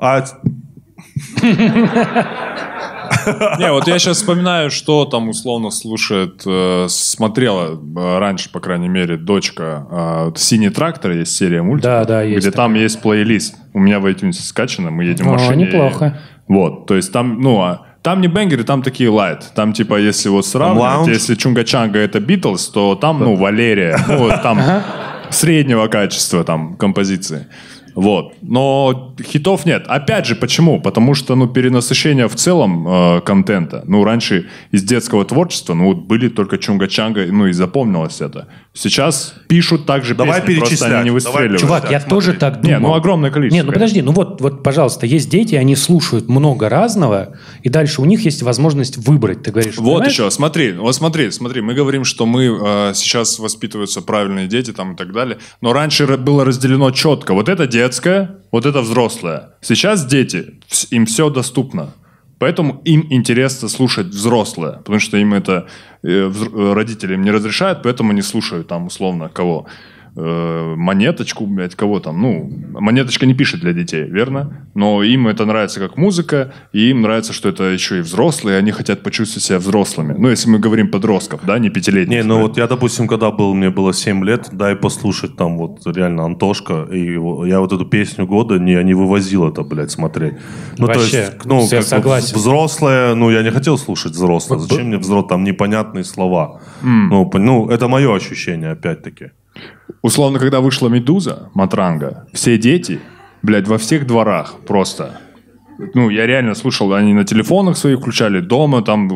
а Не, вот я сейчас вспоминаю, что там условно слушает, э, смотрела э, раньше, по крайней мере, дочка э, «Синий трактор», есть серия мультиков, Да, да, есть где там есть плейлист. У меня в iTunes скачано, мы едем в О, машине. неплохо. и- Вот, то есть там, ну, а там не бенгеры, там такие лайт. Там, типа, если вот сравнивать, если Чунга-Чанга это Битлз, то там, ну, Валерия. Ну, вот там среднего качества там композиции. Вот. Но хитов нет. Опять же, почему? Потому что, ну, перенасыщение в целом э, контента. Ну, раньше из детского творчества, ну, вот были только Чунга-Чанга, ну, и запомнилось это. Сейчас пишут также Давай песни, просто перечислять. они не выстреливают. Чувак, я смотри. тоже так думал. Не, ну огромное количество. Не, ну подожди, ну вот, вот, пожалуйста, есть дети, они слушают много разного, и дальше у них есть возможность выбрать. Ты говоришь, Вот понимаешь? еще, смотри, вот смотри, смотри, мы говорим, что мы э, сейчас воспитываются правильные дети там и так далее, но раньше ра- было разделено четко. Вот это детское, вот это взрослое. Сейчас дети, им все доступно. Поэтому им интересно слушать взрослое, потому что им это э, э, родители не разрешают, поэтому они слушают там условно кого. Э, монеточку, блядь, кого там, ну, монеточка не пишет для детей, верно? Но им это нравится как музыка, и им нравится, что это еще и взрослые, и они хотят почувствовать себя взрослыми. Ну, если мы говорим подростков, да, не пятилетних. Не, ну вот я, допустим, когда был, мне было 7 лет, дай послушать там вот реально Антошка, и его- я вот эту песню года не, не вывозил это, блядь, смотреть. Ну, то Вообще, есть, ну, я согласен. взрослое, ну, я не хотел слушать взрослое. Зачем мне взрослое, там непонятные слова. Ну, пон- ну, это мое ощущение, опять-таки. Условно, когда вышла «Медуза», «Матранга», все дети, блядь, во всех дворах просто. Ну, я реально слушал, они на телефонах своих включали, дома там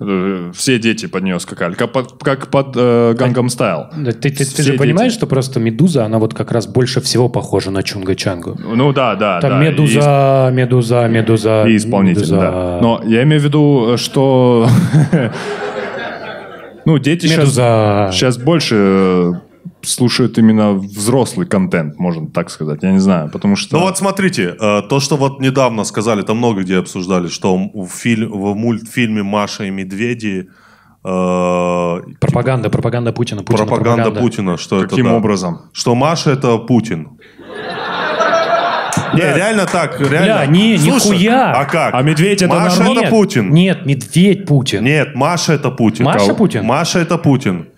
э, все дети под нее скакали, как под, как под э, «Гангам Стайл». Да, Ты, ты- ты же дети. понимаешь, что просто медуза, она вот как раз больше всего похожа на Чунга-Чангу. Ну да, да, Там да. медуза, медуза, медуза. И, и исполнитель, медуза. да. Но я имею в виду, что... Ну, дети сейчас, сейчас больше э, слушают именно взрослый контент, можно так сказать. Я не знаю, потому что... Ну вот смотрите, э, то, что вот недавно сказали, там много где обсуждали, что в, филь- в мультфильме «Маша и медведи» э, Пропаганда, пропаганда Путина. Путина пропаганда Путина, что Каким это да. образом? Что Маша это Путин. Не, реально так, реально. Бля, не, Слушай, нихуя. А как? А медведь это Маша это Путин. Нет, медведь Путин. Нет, Маша это Путин. Маша? Путин? Маша это Путин.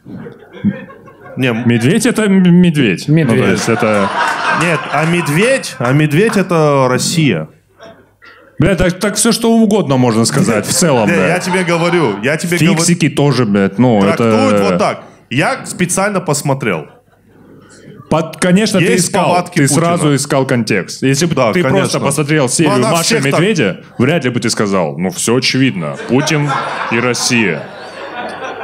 Не, Медведь это медведь. Медведь. Ну, то есть это... нет, а медведь, а медведь это Россия. Бля, так, так все что угодно можно сказать в целом, Не, я бля. тебе говорю, я тебе говорю. Фиксики тоже, блядь, ну Трактуют это... вот так. Я специально посмотрел. Под, конечно, ты Есть искал, повадки ты Путина. сразу искал контекст. Если бы Да, ты конечно. просто посмотрел Ну, серию Маши и всех так- Медведя, вряд ли бы ты сказал, ну все очевидно, Путин и Россия.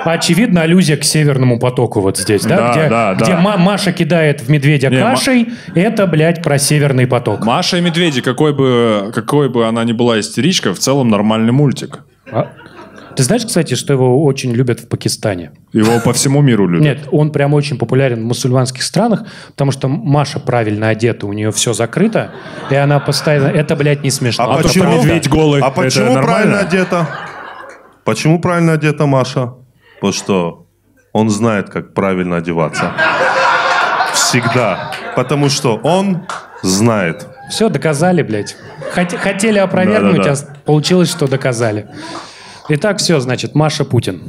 Очевидно, аллюзия к Северному потоку вот здесь, да? Да, где да, да. где Ма- Маша кидает в медведя Не, ма- кашей, это, блядь, про Северный поток. Маша и Медведи, какой бы, какой бы она ни была истеричка, в целом нормальный мультик. А? Ты знаешь, кстати, что его очень любят в Пакистане? Его по всему миру любят. Нет, он прям очень популярен в мусульманских странах, потому что Маша правильно одета, у нее все закрыто, и она постоянно... Это, блядь, не смешно. А Это почему правда. медведь голый? А почему правильно одета? Почему правильно одета Маша? Потому что он знает, как правильно одеваться. Всегда. Потому что он знает. Все, доказали, блядь. Хот- хотели опровергнуть, Да-да-да. а получилось, что доказали. Итак, все, значит, Маша Путин.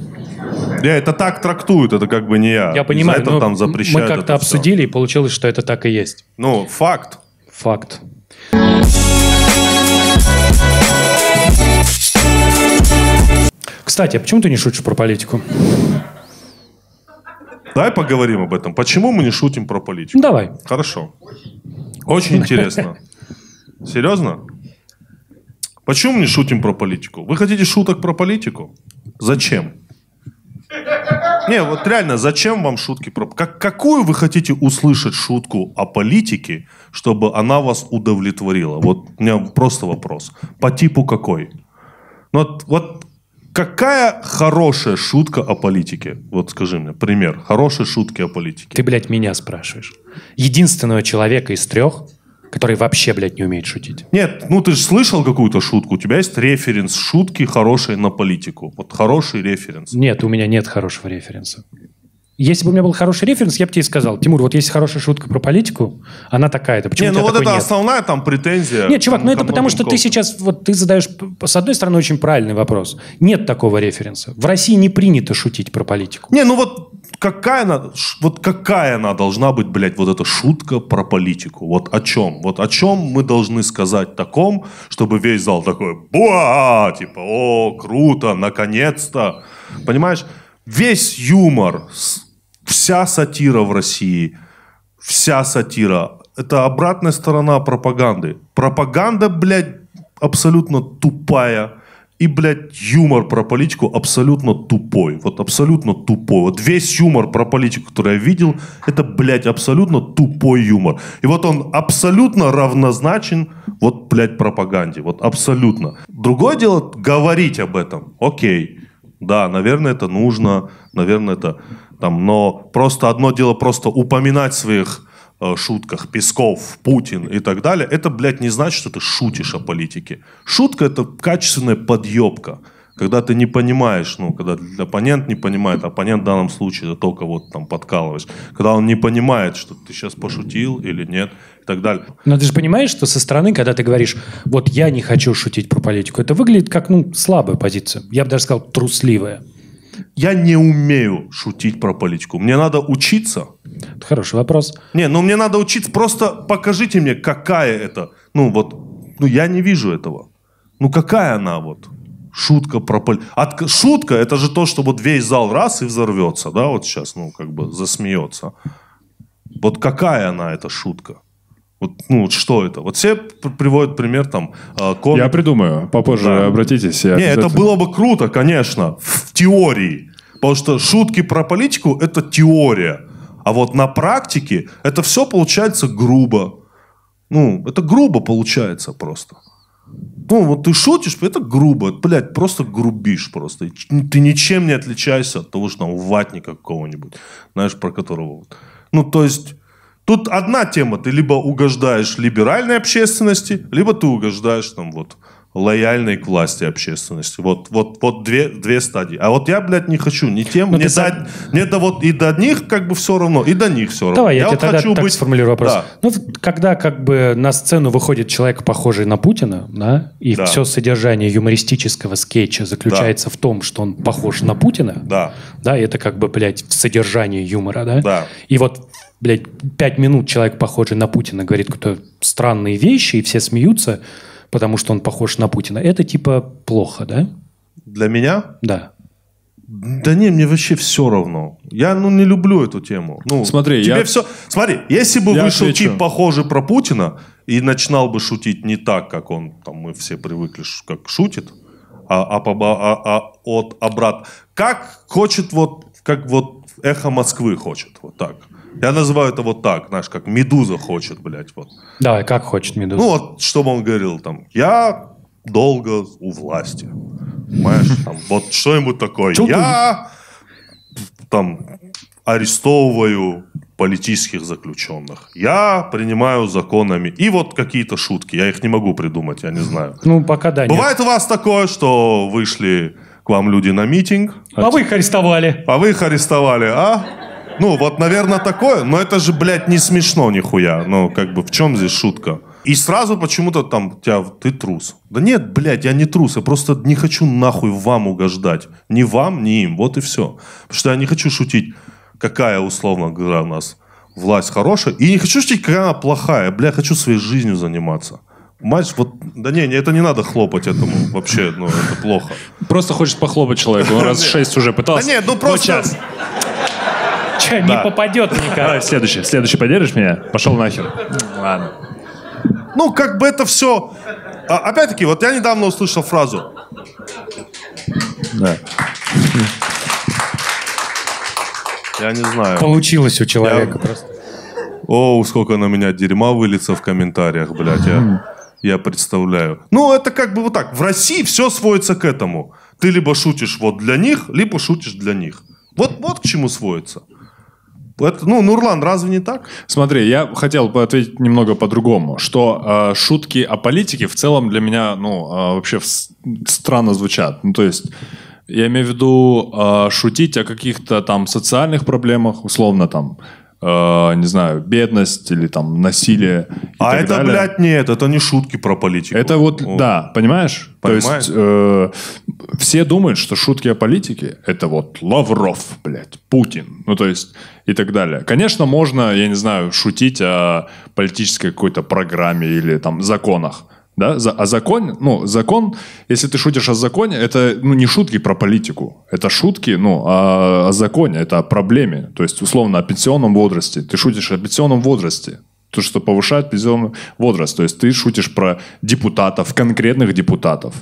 Я это так трактуют, это как бы не я. Я понимаю, это но там мы запрещают как-то это всё. обсудили, и получилось, что это так и есть. Ну, факт. Факт. Кстати, а почему ты не шутишь про политику? Давай поговорим об этом. Почему мы не шутим про политику? Ну, давай. Хорошо. Очень интересно. Серьезно? Почему мы не шутим про политику? Вы хотите шуток про политику? Зачем? Не, вот реально, зачем вам шутки про... Как, какую вы хотите услышать шутку о политике, чтобы она вас удовлетворила? Вот у меня просто вопрос. По типу какой? Ну, вот, вот какая хорошая шутка о политике? Вот скажи мне, пример. Хорошей шутки о политике. Ты, блядь, меня спрашиваешь. Единственного человека из трех, который вообще, блядь, не умеет шутить. Нет, ну ты же слышал какую-то шутку. У тебя есть референс шутки хорошие на политику. Вот хороший референс. Нет, у меня нет хорошего референса. Если бы у меня был хороший референс, я бы тебе сказал, Тимур, вот есть хорошая шутка про политику, она такая-то. Почему Не, ну вот это нет? основная там претензия. Нет, чувак, ну это потому, что ты сейчас, вот ты задаешь, с одной стороны, очень правильный вопрос. Нет такого референса. В России не принято шутить про политику. Не, ну вот какая она, вот какая она должна быть, блядь, вот эта шутка про политику? Вот о чем? Вот о чем мы должны сказать таком, чтобы весь зал такой, буа, типа, о, круто, наконец-то. Понимаешь? Весь юмор, вся сатира в России, вся сатира, это обратная сторона пропаганды. Пропаганда, блядь, абсолютно тупая и, блядь, юмор про политику абсолютно тупой. Вот абсолютно тупой. Вот весь юмор про политику, который я видел, это, блядь, абсолютно тупой юмор. И вот он абсолютно равнозначен вот, блядь, пропаганде. Вот абсолютно. Другое дело говорить об этом. Окей. Да, наверное, это нужно. Наверное, это там, но просто одно дело просто упоминать своих э, шутках Песков, Путин и так далее, это, блядь, не значит, что ты шутишь о политике. Шутка – это качественная подъебка. Когда ты не понимаешь, ну, когда оппонент не понимает, оппонент в данном случае это только вот там подкалываешь, когда он не понимает, что ты сейчас пошутил или нет, и так далее. Но ты же понимаешь, что со стороны, когда ты говоришь, вот я не хочу шутить про политику, это выглядит как, ну, слабая позиция. Я бы даже сказал, трусливая. Я не умею шутить про политику. Мне надо учиться. Это хороший вопрос. Не, ну мне надо учиться. Просто покажите мне, какая это. Ну вот, ну я не вижу этого. Ну какая она вот? Шутка про политику. От... Шутка это же то, что вот весь зал раз и взорвется, да, вот сейчас, ну как бы засмеется. Вот какая она эта шутка? Вот, ну, вот что это? Вот все приводят пример там э, комик. Я придумаю. Попозже Да. обратитесь. Не, это было бы круто, конечно, в теории. Потому что шутки про политику – это теория. А вот на практике это все получается грубо. Ну, это грубо получается просто. Ну, вот ты шутишь, это грубо. Блядь, просто грубишь просто. Ч- Ты ничем не отличаешься от того, что там ватника какого-нибудь. Знаешь, про которого... Ну, то есть... Тут одна тема. Ты либо угождаешь либеральной общественности, либо ты угождаешь там вот лояльной к власти общественности. Вот, вот, вот две, две стадии. А вот я, блядь, не хочу ни тем, Ну, ни дать- мне до вот и до них как бы все равно, и до них все равно. Давай, я, тебе вот тогда хочу так быть- сформулирую вопрос. Да. Ну, когда как бы на сцену выходит человек, похожий на Путина, да, и Да. все содержание юмористического скетча заключается в том, что он похож на Путина, Да. да, это как бы, блядь, содержание юмора, да? Да. И вот, блядь, пять минут человек, похожий на Путина, говорит какие-то странные вещи, и все смеются, потому что он похож на Путина. Это типа плохо, да? Для меня? Да. Да не, мне вообще все равно. Я, ну, не люблю эту тему. Ну, Смотри, тебе я- все... Смотри, если бы Я вышел отвечу. тип, похожий про Путина, и начинал бы шутить не так, как он, там, мы все привыкли, как шутит, а, а, а- а от обрат. Как хочет вот, как вот эхо Москвы хочет, вот так. Я называю это вот так, знаешь, как Медуза хочет, блядь, вот. Давай, как хочет Медуза. Ну, вот, чтобы он говорил там, я долго у власти. Понимаешь, там, вот что-нибудь такое. Чё ты- я там арестовываю политических заключенных. Я принимаю законами. И вот какие-то шутки. Я их не могу придумать, я не знаю. Ну, пока да, нет. Бывает у вас такое, что вышли к вам люди на митинг, А вы их арестовали. а вы их арестовали, а? Ну, вот, наверное, такое. Но это же, блядь, не смешно нихуя. Ну, как бы, в чем здесь шутка? И сразу почему-то там тебя, ты трус. Да нет, блядь, я не трус. Я просто не хочу нахуй вам угождать. Ни вам, ни им. Вот и все. Потому что я не хочу шутить, какая, условно говоря, у нас власть хорошая. И не хочу шутить, какая она плохая. Бля, я хочу своей жизнью заниматься. Мать, вот, да не, не, это не надо хлопать этому вообще, ну, это плохо. Просто хочет похлопать человеку. Он раз шесть уже Да пытался. нет, ну просто... не попадет никак. Давай, следующий. Следующий поддержишь меня? Пошел нахер. Ладно. Ну, как бы это все... опять-таки, вот я недавно услышал фразу. Да. Я не знаю. Получилось у человека просто. О, сколько на меня дерьма выльется в комментариях, блядь. Я, я представляю. Ну, это как бы вот так. В России все сводится к этому. Ты либо шутишь вот для них, либо шутишь для них. Вот, вот к чему сводится. Это, ну, Нурлан, разве не так? Смотри, я хотел бы ответить немного по-другому, что э, шутки о политике в целом для меня, ну, э, вообще в- странно звучат. Ну, то есть, я имею в виду э, шутить о каких-то там социальных проблемах, условно там, э, не знаю, бедность или там насилие а это, далее. блядь, нет, это не шутки про политику. Это вот, О. да, понимаешь? Понимаю. То есть э, все думают, что шутки о политике это вот Лавров, блядь, Путин, ну то есть и так далее. Конечно, можно, я не знаю, шутить о политической какой-то программе или там законах. Да, за, а закон, ну, закон, если ты шутишь о законе, это ну, не шутки про политику, это шутки, ну, о, о законе, это о проблеме. То есть, условно, о пенсионном возрасте. Ты шутишь о пенсионном возрасте то, что повышает пенсионный возраст. То есть ты шутишь про депутатов, конкретных депутатов.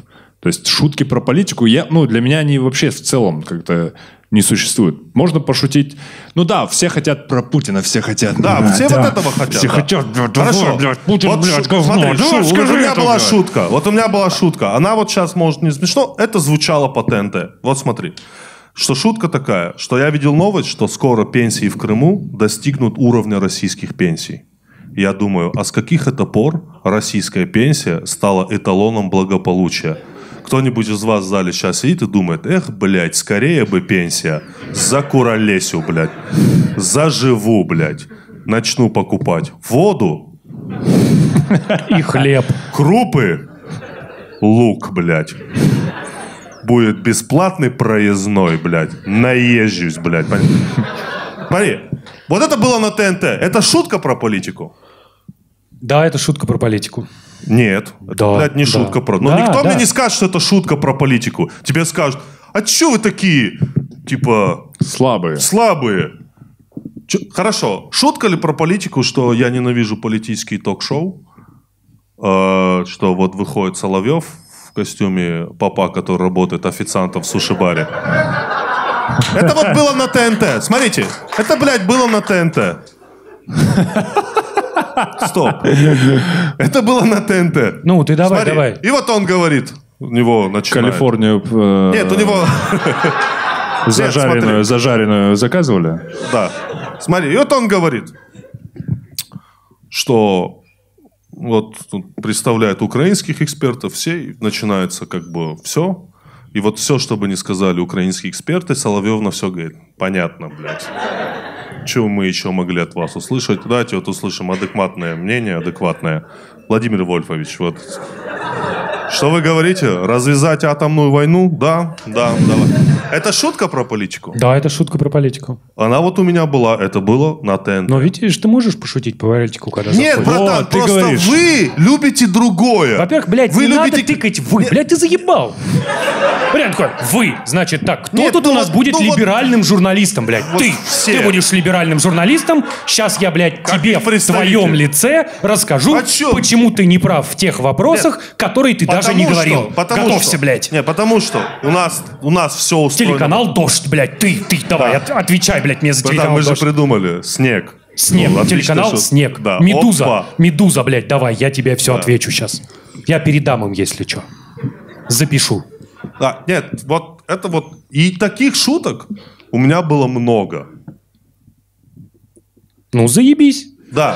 То есть шутки про политику, я, ну, для меня они вообще в целом как-то не существуют. Можно пошутить. Ну да, все хотят про Путина, все хотят. Да, блядь, все вот этого хотят. Все да. хотят, блядь, Хорошо. блядь, Путин, вот блядь, говно. смотри, Давай, шу- скажи у меня это, была блядь. шутка. Вот у меня была шутка. Она вот сейчас может не смешно. Это звучало по ТНТ. Вот смотри. Что шутка такая, что я видел новость, что скоро пенсии в Крыму достигнут уровня российских пенсий. Я думаю, а с каких это пор российская пенсия стала эталоном благополучия? Кто-нибудь из вас в зале сейчас сидит и думает, эх, блядь, скорее бы пенсия. За куролесю, блядь. Заживу, блядь. Начну покупать воду, И хлеб. крупы, лук, блядь. Будет бесплатный проездной, блядь. Наезжусь, блядь. Смотри, вот это было на ТНТ. Это шутка про политику? Да, это шутка про политику. Нет, это, Да, блядь, не да. шутка про... Но Да, никто да. мне не скажет, что это шутка про политику. Тебе скажут, а чё вы такие, типа, Слабые. слабые? Чё- Хорошо, шутка ли про политику, что я ненавижу политические ток-шоу? Э, что вот выходит Соловьев в костюме папа, который работает официантом в суши-баре. Это вот было на ТНТ. Смотрите, это, блядь, было на ТНТ. Стоп. Это было на ТНТ. Ну, ты давай, Смотри, давай. И вот он говорит, у него начинает. Калифорнию э, Нет, у него... зажаренную, смотри. зажаренную заказывали? Да. Смотри, и вот он говорит, что вот тут представляет украинских экспертов, все, и начинается как бы все. И вот все, что бы ни сказали украинские эксперты, Соловьев на все говорит, понятно, блядь. Чего мы еще могли от вас услышать? Давайте вот услышим адекватное мнение, адекватное. Владимир Вольфович, вот что вы говорите? Развязать атомную войну? Да, да, давай. Это шутка про политику? Да, это шутка про политику. Она вот у меня была, это было на ТНТ. Но видишь, ты можешь пошутить по политику, когда Нет, заходишь? братан, Вот, ты просто говоришь. вы любите другое. Во-первых, блядь, вы не любите... надо тыкать «вы». Блядь, ты заебал. Блядь, такой, «вы». Значит так, кто Нет, тут ну у нас вот- будет ну вот- либеральным журналистом, блядь? Вот ты. все. Ты будешь либеральным журналистом. Сейчас я, блядь, тебе в твоем лице расскажу, О чем? почему ты не прав в тех вопросах, которые ты даже не Потому говорил. что- потому Готовься, что- блядь. Не, потому что у нас, у нас все устроено. Телеканал «Дождь», блядь, ты, ты, давай, от- отвечай, блядь, мне за Братан, телеканал мы же «Дождь». придумали. Снег. Снег, Ну, телеканал шутка. «Снег». Да. Медуза, Опа. Медуза, блядь, давай, я тебе все отвечу сейчас. Я передам им, если что. Запишу. Да, нет, вот это вот... И таких шуток у меня было много. Ну, заебись. Да.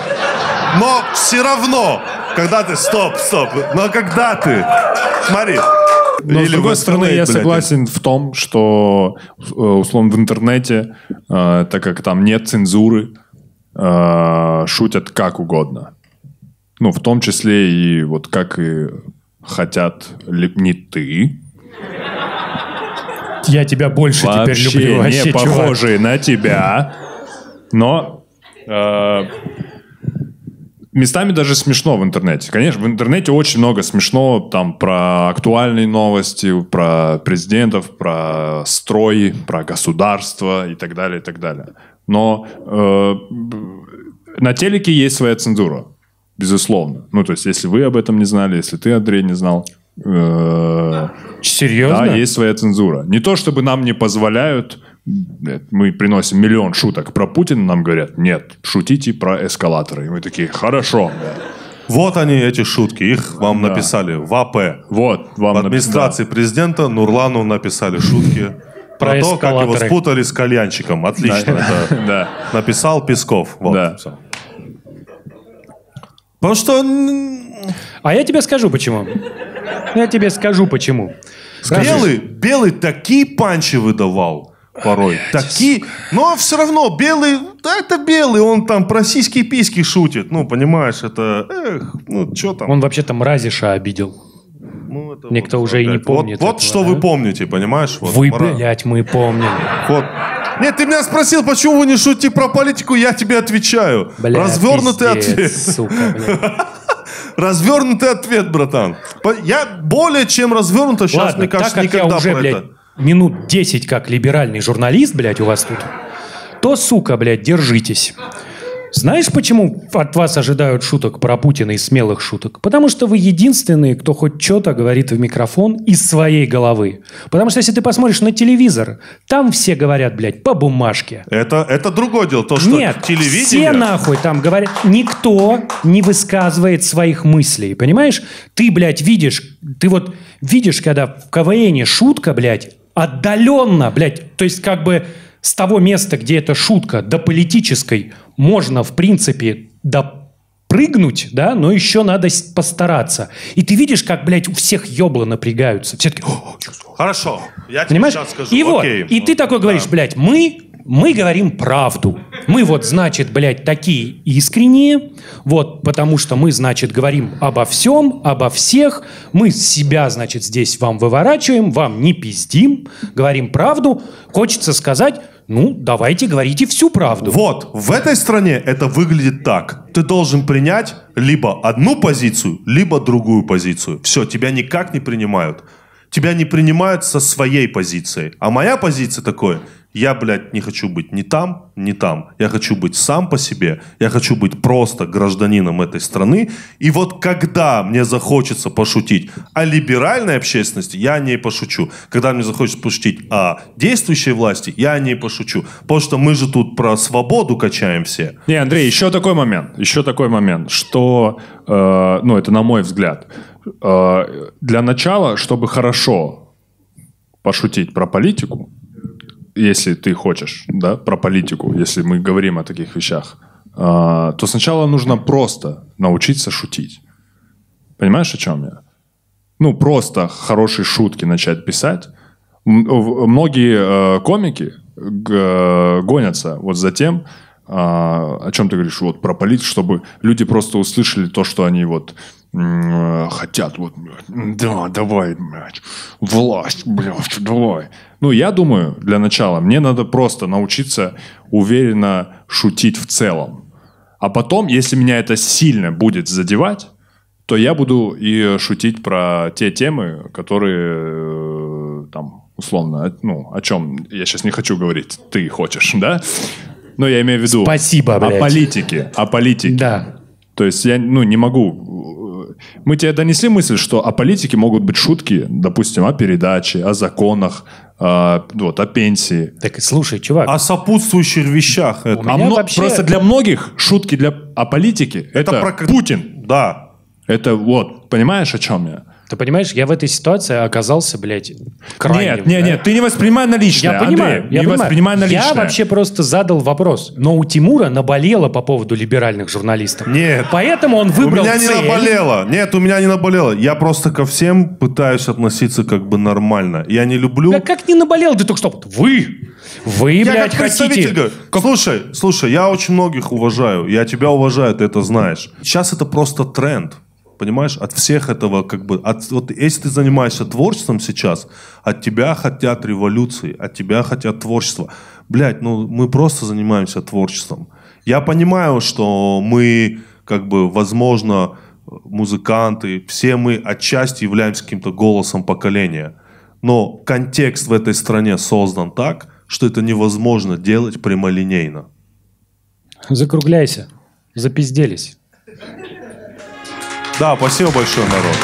Но все равно, когда ты... Стоп, стоп. Но когда ты... Смотри. Но, с другой стороны, я согласен в том, что, э, условно, в интернете, э, так как там нет цензуры, э, шутят как угодно. Ну, в том числе и вот как и хотят ли- не ты, Я тебя больше теперь вообще люблю. Вообще, не чувак. похожие на тебя, но э, местами даже смешно в интернете. Конечно, в интернете очень много смешно там про актуальные новости, про президентов, про строй, про государство и так далее, и так далее. Но э, на телеке есть своя цензура, безусловно. Ну, то есть, если вы об этом не знали, если ты, Андрей, не знал, э, Серьезно? да, есть своя цензура. Не то, чтобы нам не позволяют, мы приносим миллион шуток про Путина, нам говорят, нет, шутите про эскалаторы. И мы такие, хорошо. Вот они, эти шутки. Их вам Да. написали в АП. Вот, вам В администрации президента Нурлану написали шутки Про про, то, как его спутали с кальянчиком. Отлично. Да. Написал Песков. Вот, Да. Потому что А я тебе скажу, почему. Я тебе скажу, почему. белый, белый такие панчи выдавал порой. Такие. Но все равно белый, да это белый, он там про сиськи-письки шутит. Ну, понимаешь, это, эх, ну, что там. Он вообще-то мразиша обидел. Ну, это Никто вот уже и не. Вот- помнит Вот, этого, что да? вы помните, понимаешь? Вот, Вы, мра- блядь, мы помним. Вот. Нет, ты меня спросил, почему вы не шутите про политику, я тебе отвечаю. Бля, Развернутый пиздец, ответ. сука, блядь. Развернутый ответ, братан. Я более чем развернуто сейчас, Ладно, мне кажется, так как никогда я уже, про блядь, это. Минут 10 как либеральный журналист, блядь, у вас тут, то, сука, блядь, держитесь. Знаешь, почему от вас ожидают шуток про Путина и смелых шуток? Потому что вы единственные, кто хоть что-то говорит в микрофон из своей головы. Потому что если ты посмотришь на телевизор, там все говорят, блядь, по бумажке. Это, это другое дело. То, что Нет, телевидение... все нахуй там говорят. Никто не высказывает своих мыслей, понимаешь? Ты, блядь, видишь, ты вот видишь, когда в КВН шутка, блядь, отдаленно, блядь, то есть как бы с того места, где эта шутка до политической можно, в принципе, допрыгнуть, да, но еще надо постараться. И ты видишь, как, блядь, у всех ёбла напрягаются. Все таки Хорошо, я тебе Понимаешь? сейчас скажу. И вот, Окей. и ты такой говоришь, Да. блядь, мы, мы говорим правду. Мы вот, значит, блядь, такие искренние, вот, потому что мы, значит, говорим обо всем, обо всех, мы себя, значит, здесь вам выворачиваем, вам не пиздим, говорим правду. Хочется сказать, ну, давайте говорите всю правду. Вот, в этой стране это выглядит так. Ты должен принять либо одну позицию, либо другую позицию. Все, тебя никак не принимают. Тебя не принимают со своей позицией. А моя позиция такое, я, блядь, не хочу быть ни там, ни там. Я хочу быть сам по себе. Я хочу быть просто гражданином этой страны. И вот когда мне захочется пошутить о либеральной общественности, я о ней пошучу. Когда мне захочется пошутить о действующей власти, я о ней пошучу. Потому что мы же тут про свободу качаем все. Не, Андрей, еще такой момент, еще такой момент, что, э, ну, это на мой взгляд, э, для начала, чтобы хорошо пошутить про политику, если ты хочешь, да, про политику, если мы говорим о таких вещах, э, то сначала нужно просто научиться шутить. Понимаешь, о чем я? Ну, просто хорошие шутки начать писать. Многие э, комики гонятся вот за тем, а, о чем ты говоришь, вот про политику, чтобы люди просто услышали то, что они вот хотят, вот, блядь, да, давай, блядь, власть, блядь, давай. Ну, я думаю, для начала мне надо просто научиться уверенно шутить в целом. А потом, если меня это сильно будет задевать, то я буду и шутить про те темы, которые э, там условно, о- ну, о чем я сейчас не хочу говорить, ты хочешь, да? Но я имею в виду Спасибо, о блядь. политике, о политике. Да. То есть я, ну, не могу. Мы тебе донесли мысль, что о политике могут быть шутки, допустим, о передаче, о законах, а, вот, о пенсии. Так слушай, чувак, О сопутствующих вещах. Это, А меня мно- вообще- Просто для многих шутки для, о политике это, Это про- Путин. да. Это вот, понимаешь, о чем я? Ты понимаешь, я в этой ситуации оказался, блядь, крайним. нет, нет, да? нет, ты не воспринимай на личное, Я понимаю, Андрей, я не понимаю. воспринимай на личное. Я вообще просто задал вопрос. Но у Тимура наболело по поводу либеральных журналистов. Нет. Поэтому он У выбрал меня не цель. наболело. Нет, у меня не наболело. Я просто ко всем пытаюсь относиться как бы нормально. Я не люблю... Да как не наболел? Ты только что... Вы! Вы, Я блядь, как хотите... говорю, слушай, слушай, я очень многих уважаю. Я тебя уважаю, ты это знаешь. Сейчас это просто тренд. Понимаешь, от всех этого как бы, от, вот если ты занимаешься творчеством сейчас, от тебя хотят революции, от тебя хотят творчества. Блять, ну мы просто занимаемся творчеством. Я понимаю, что мы, как бы, возможно, музыканты, все мы отчасти являемся каким-то голосом поколения. Но контекст в этой стране создан так, что это невозможно делать прямолинейно. Закругляйся. Запизделись. Да, спасибо большое, народ.